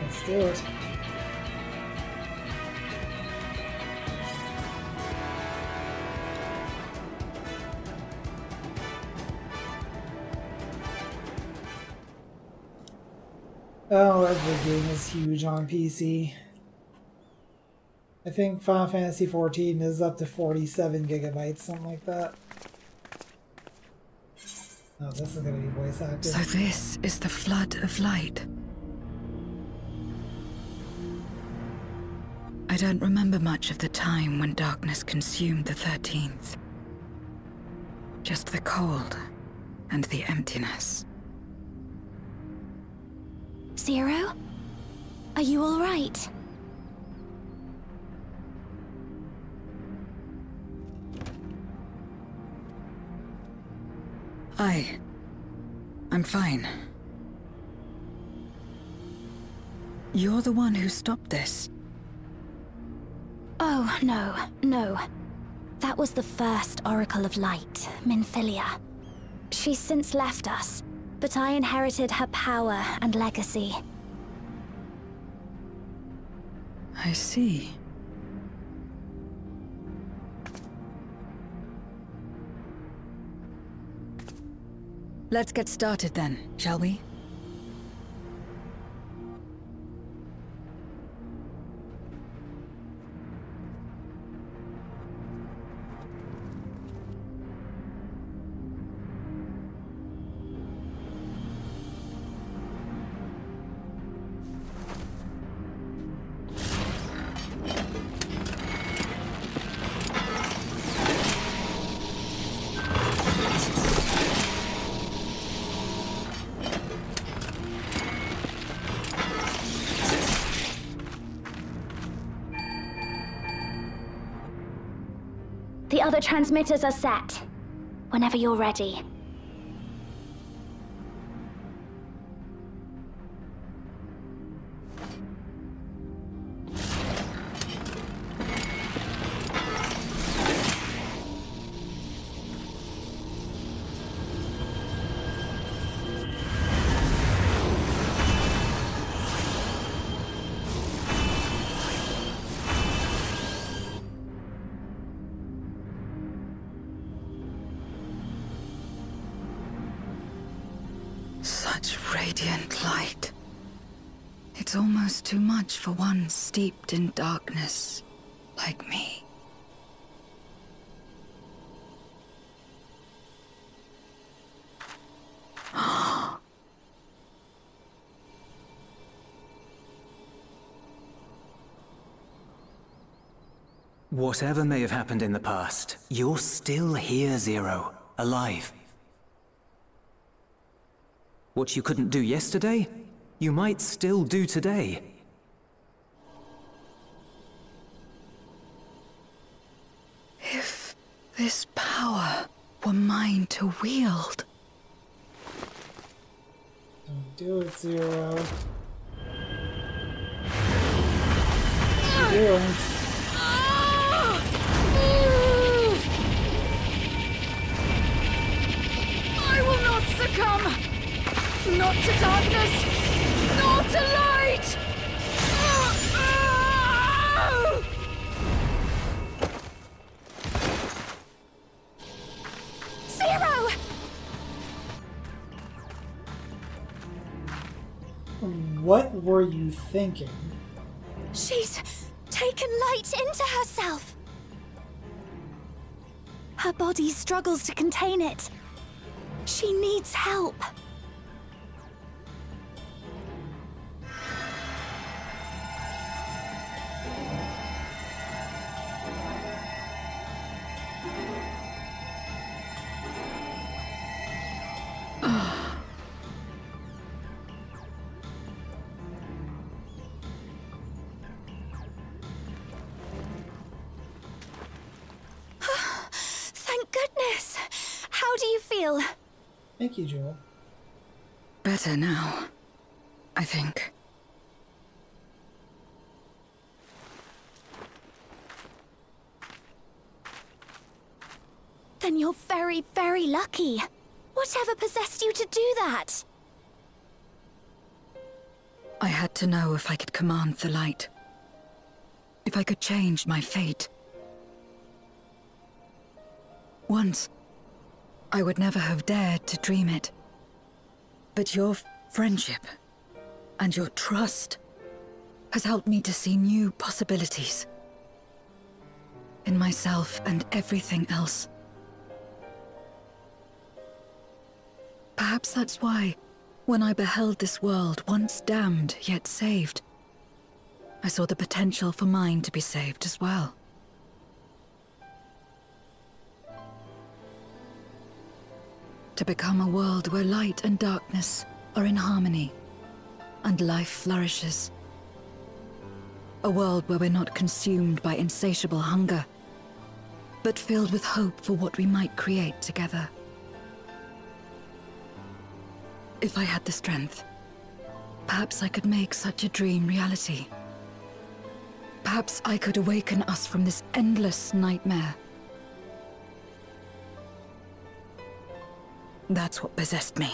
S1: Let's do it. Oh, every game is huge on PC. I think Final Fantasy XIV is up to 47 gigabytes, something like that. Oh, this is gonna be voice acted.
S4: So this is the flood of light. I don't remember much of the time when darkness consumed the 13th. Just the cold and the emptiness.
S2: Zero? Are you alright?
S4: I... I'm fine. You're the one who stopped this.
S2: Oh, no, no. That was the first Oracle of Light, Minfilia. She's since left us, but I inherited her power and legacy.
S4: I see. Let's get started then, shall we?
S2: Transmitters are set. Whenever you're ready.
S4: Steeped in darkness like me.
S5: Whatever may have happened in the past, you're still here, Zero. Alive. What you couldn't do yesterday, you might still do today.
S4: If this power were mine to wield,
S1: Don't do it, Zero. What you doing?
S4: I will not succumb! Not to darkness, nor to light!
S1: What were you thinking?
S2: She's taken light into herself. Her body struggles to contain it. She needs help. Thank you,
S1: Joel.
S4: Better now, I think.
S2: Then you're very, very lucky. Whatever possessed you to do that?
S4: I had to know if I could command the light. If I could change my fate. Once, I would never have dared to dream it. But your friendship and your trust has helped me to see new possibilities. In myself and everything else. Perhaps that's why, when I beheld this world once damned yet saved, I saw the potential for mine to be saved as well. To become a world where light and darkness are in harmony, and life flourishes. A world where we're not consumed by insatiable hunger, but filled with hope for what we might create together. If I had the strength, perhaps I could make such a dream reality. Perhaps I could awaken us from this endless nightmare. That's what possessed me.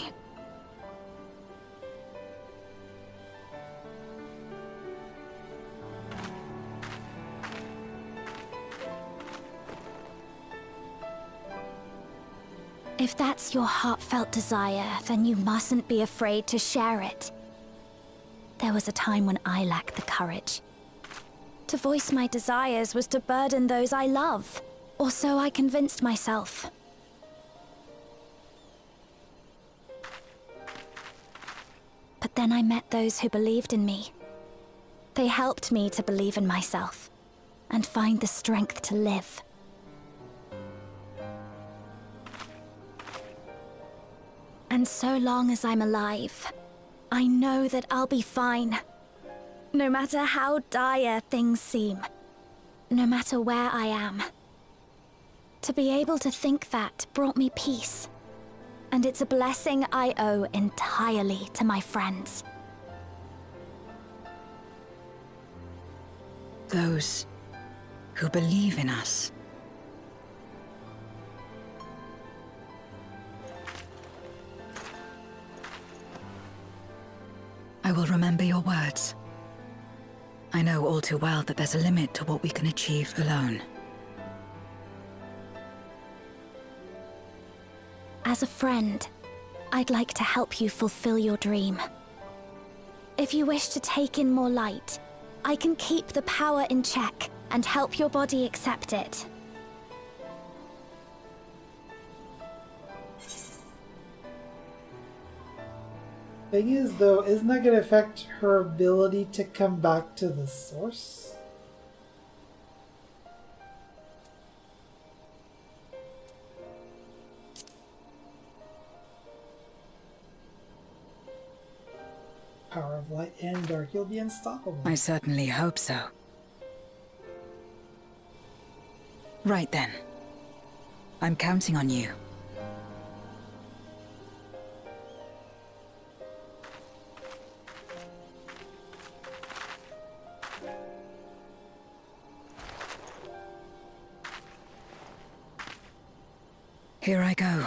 S2: If that's your heartfelt desire, then you mustn't be afraid to share it. There was a time when I lacked the courage. To voice my desires was to burden those I love, or so I convinced myself. Then I met those who believed in me. They helped me to believe in myself and find the strength to live. And so long as I'm alive, I know that I'll be fine. No matter how dire things seem. No matter where I am. To be able to think that brought me peace. And it's a blessing I owe entirely to my friends.
S4: Those who believe in us. I will remember your words. I know all too well that there's a limit to what we can achieve alone.
S2: As a friend, I'd like to help you fulfill your dream. If you wish to take in more light, I can keep the power in check and help your body accept it.
S1: Thing is, though, isn't that going to affect her ability to come back to the source? Power of light and dark, you'll be unstoppable.
S4: I certainly hope so. Right then. I'm counting on you. Here I go.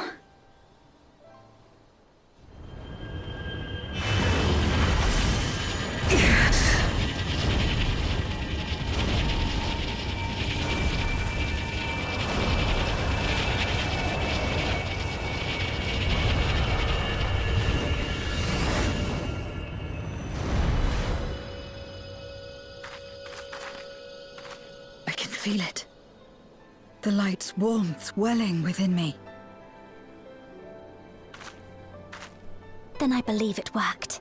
S4: The light's warmth welling within me.
S2: Then I believe it worked.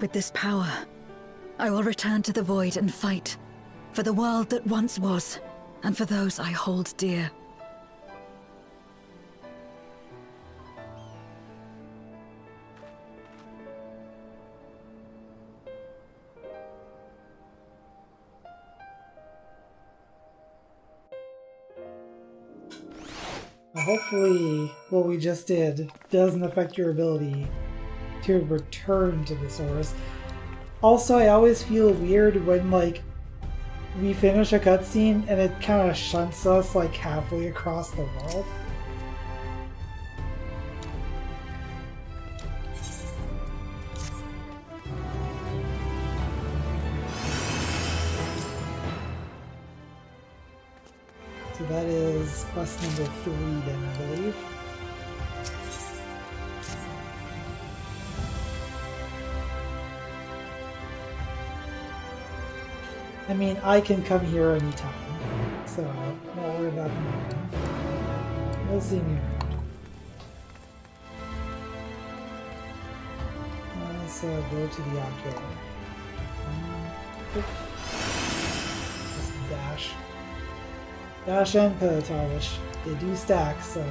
S4: With this power, I will return to the Void and fight for the world that once was, and for those I hold dear.
S1: Hopefully, what we just did doesn't affect your ability to return to the source. Also, I always feel weird when, like, we finish a cutscene and it kind of shunts us, like, halfway across the world. I can come here anytime, so don't worry about me. You'll see me around. Let's uh, go to the ocular. Um. Just dash. Dash and Pivotar, which they do stack, so.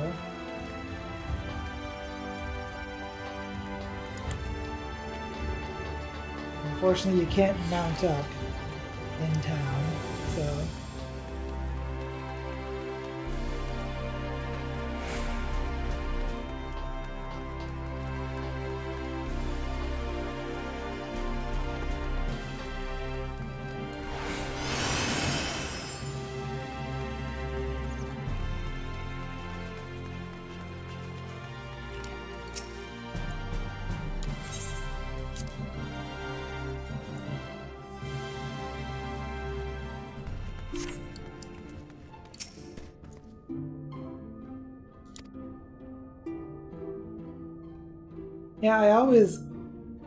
S1: Unfortunately, you can't mount up always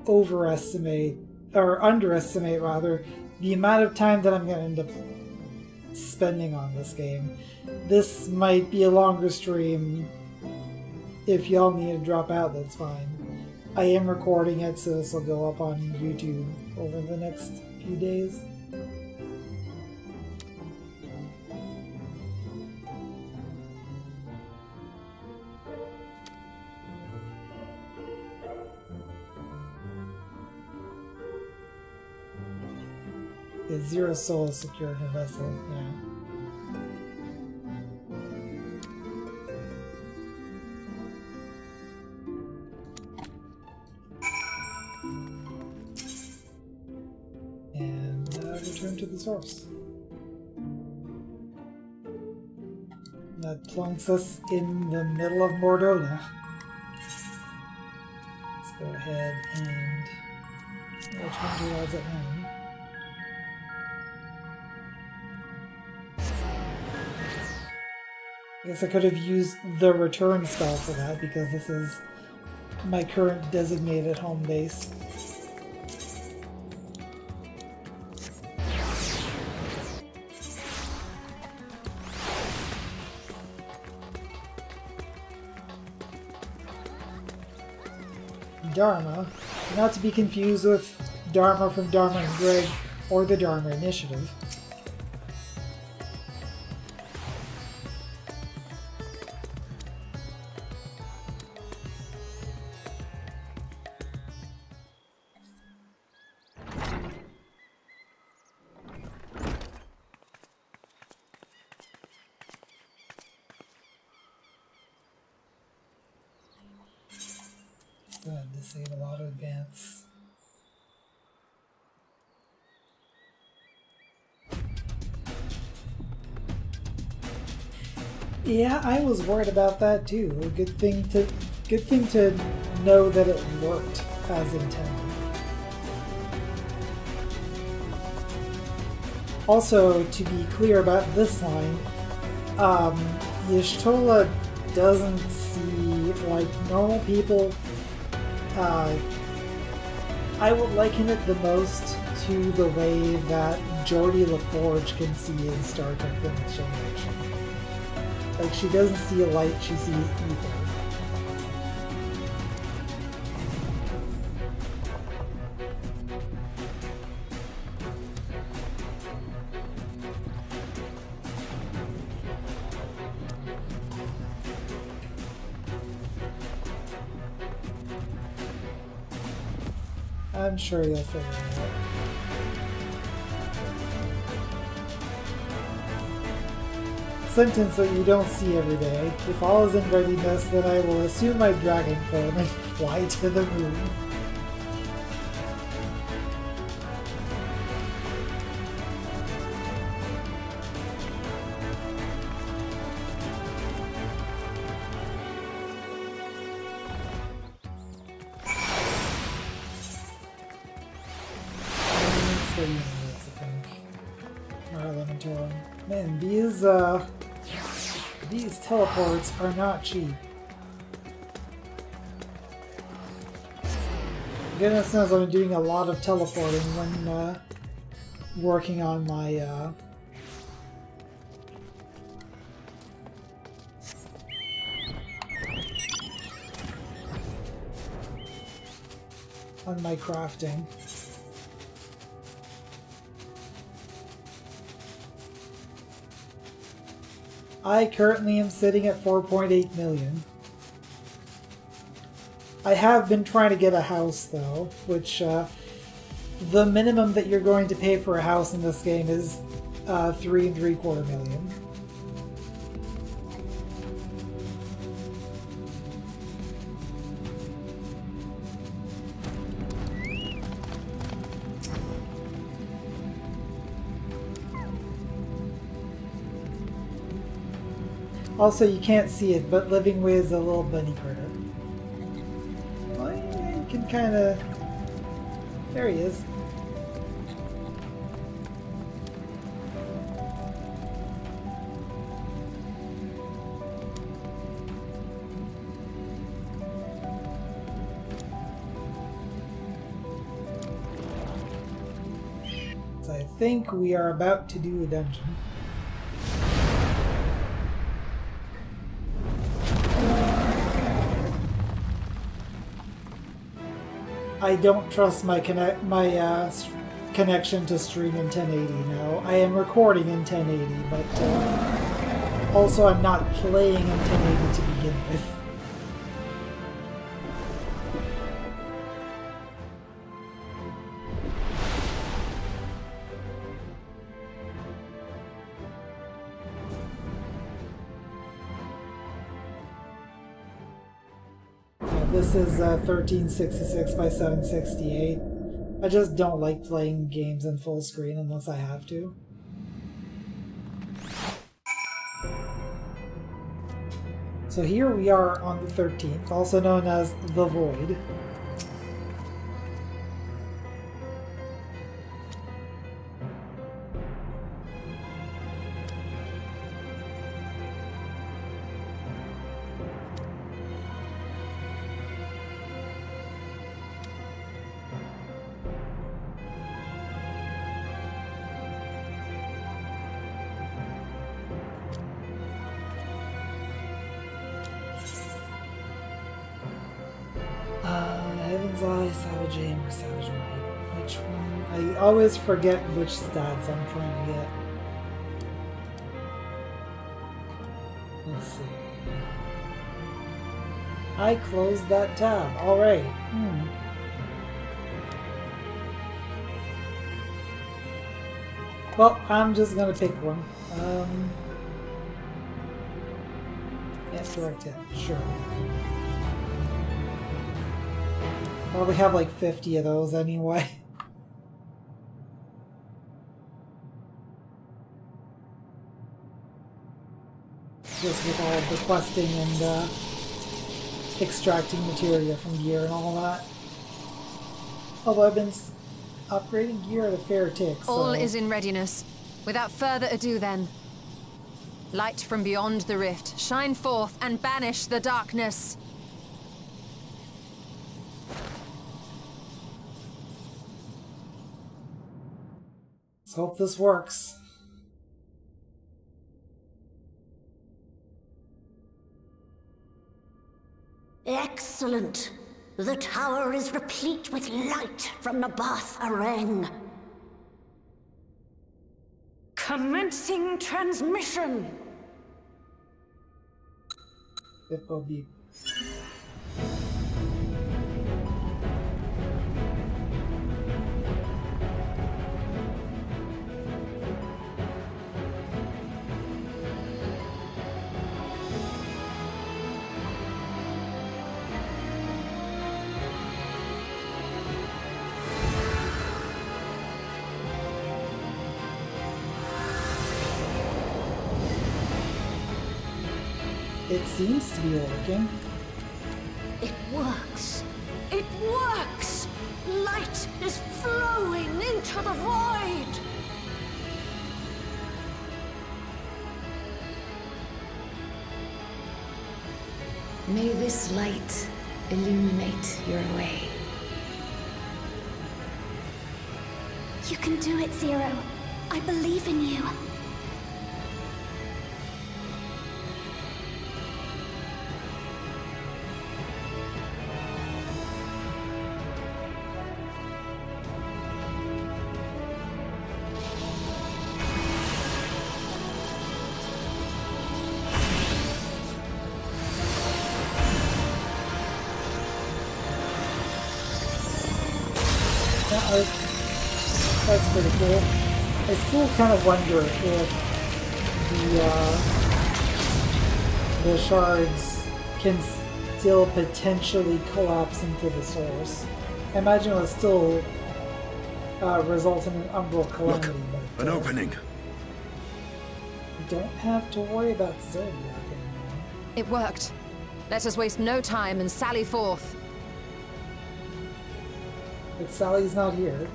S1: overestimate, or underestimate rather, the amount of time that I'm going to end up spending on this game. This might be a longer stream. If y'all need to drop out, that's fine. I am recording it, so this will go up on YouTube over the next few days. Zero souls secured her vessel, yeah. And uh, return to the source. That plunks us in the middle of Mor Dhona. Let's go ahead and which one was at home? I guess I could have used the return spell for that because this is my current designated home base. Dharma, not to be confused with Dharma from Dharma and Greg or the Dharma Initiative. I was worried about that too. Good thing to good thing to know that it worked as intended. Also, to be clear about this line, um, Y'shtola doesn't see like normal people. Uh, I would liken it the most to the way that Geordi LaForge can see in Star Trek: The Next Generation. Like she doesn't see a light, she sees ether. I'm sure you'll figure it out. Sentence that you don't see every day. If all is in readiness, then I will assume my dragon form and fly to the moon. Teleports are not cheap. Goodness knows I've been doing a lot of teleporting when, uh... Working on my, uh... On my crafting. I currently am sitting at 4.8 million. I have been trying to get a house though, which uh, the minimum that you're going to pay for a house in this game is uh, three and three quarter million. Also, you can't see it, but Living is a little bunny critter. Well, yeah, you can kind of... There he is. So I think we are about to do a dungeon. I don't trust my connect my uh, connection to stream in 1080 now. I am recording in 1080, but uh, also I'm not playing in 1080 to begin with. This is uh, 1366 by 768. I just don't like playing games in full screen unless I have to. So here we are on the 13th, also known as the Void. Forget which stats I'm trying to get. Let's see. I closed that tab. Alright. Hmm. Well, I'm just gonna take one. Um, yes, direct hit. Sure. Probably have like 50 of those anyway. just with all of the questing and uh, extracting materia from gear and all that. Although I've been upgrading gear at a fair tick, so...
S6: All is in readiness. Without further ado then. Light from beyond the rift, shine forth and banish the darkness.
S1: Let's hope this works.
S3: Excellent. The tower is replete with light from the Bath Areng. Commencing transmission!
S1: Seems to be working.
S3: It works. It works! Light is flowing into the void!
S7: May this light illuminate your way.
S2: You can do it, Zero. I believe in you.
S1: I still kind of wonder if the uh, the shards can still potentially collapse into the source. I imagine it would still uh, result in an umbral calamity.
S8: Look, an uh, opening.
S1: You don't have to worry about Zodiac anymore.
S6: It worked. Let us waste no time and sally forth.
S1: But Sally's not here.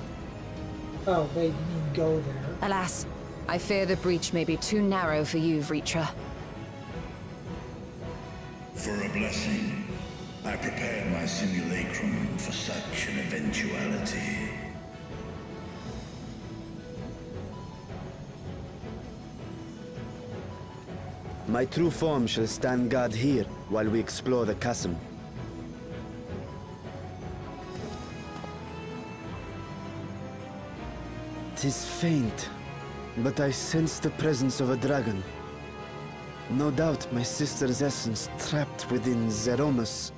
S1: Oh, wait, you mean go there.
S6: Alas, I fear the breach may be too narrow for you, Vritra.
S8: For a blessing, I prepared my simulacrum for such an eventuality.
S9: My true form shall stand guard here while we explore the chasm. is faint, but I sense the presence of a dragon. No doubt my sister's essence trapped within Zeromus.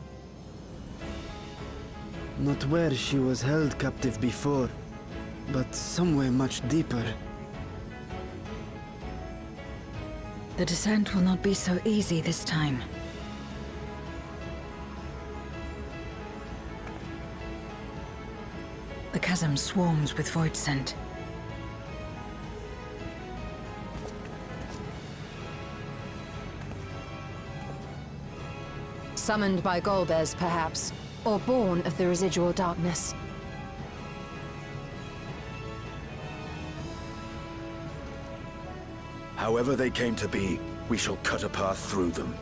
S9: Not where she was held captive before, but somewhere much deeper.
S4: The descent will not be so easy this time. The chasm swarms with voidsent.
S6: Summoned by Golbez, perhaps, or born of the residual darkness.
S10: However they came to be, we shall cut a path through them.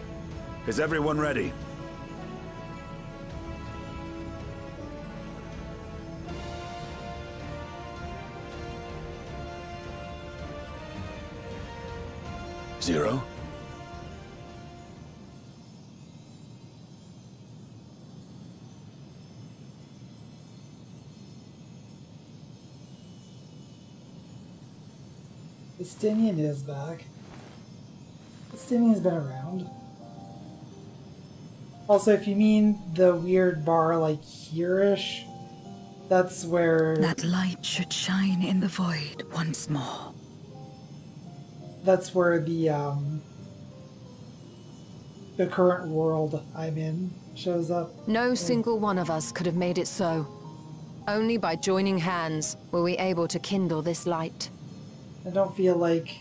S10: Is everyone ready? Zero?
S1: Estinian is back. Estinian's been around. Also, if you mean the weird bar like here-ish, that's where...
S4: That light should shine in the void once more.
S1: That's where the, um... The current world I'm in shows up.
S6: No single one of us could have made it so. Only by joining hands were we able to kindle this light.
S1: I don't feel like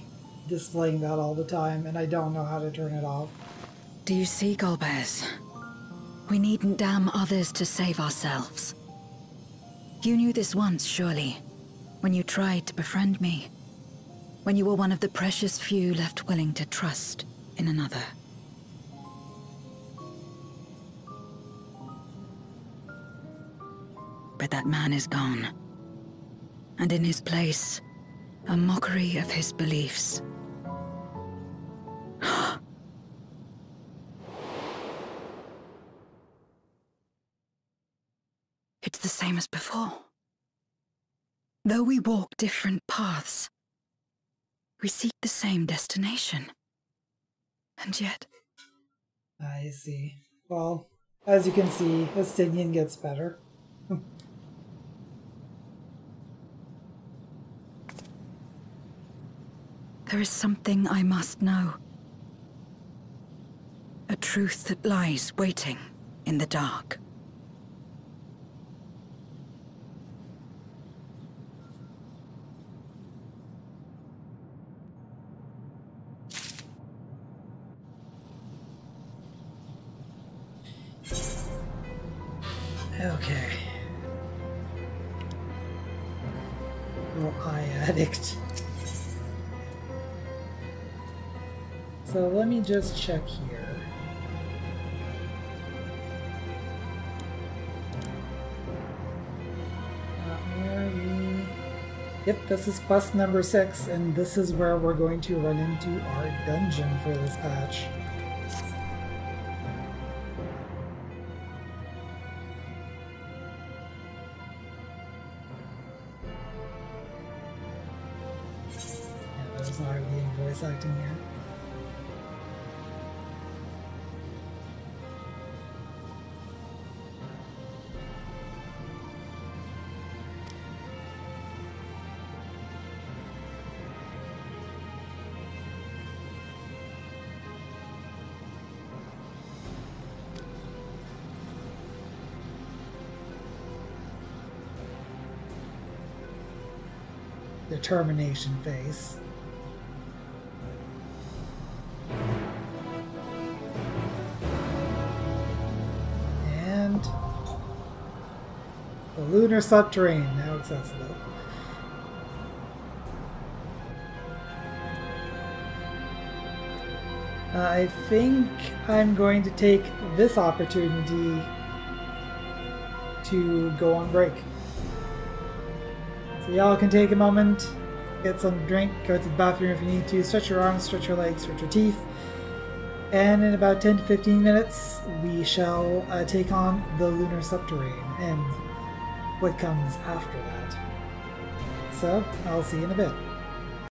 S1: displaying that all the time, and I don't know how to turn it off.
S4: Do you see, Golbez? We needn't damn others to save ourselves. You knew this once, surely, when you tried to befriend me. When you were one of the precious few left willing to trust in another. But that man is gone. And in his place, a mockery of his beliefs. it's the same as before. Though we walk different paths, we seek the same destination. And yet...
S1: I see. Well, as you can see, Estinian gets better.
S4: There is something I must know. A truth that lies waiting in the dark.
S1: Just check here. Yep, this is quest number six, and this is where we're going to run into our dungeon for this patch. Determination face. And the lunar subterranean now accessible. I think I'm going to take this opportunity to go on break. Y'all can take a moment, get some drink, go to the bathroom if you need to, stretch your arms, stretch your legs, stretch your teeth. And in about 10 to 15 minutes, we shall uh, take on the lunar subterranean and what comes after that. So, I'll see you in a bit.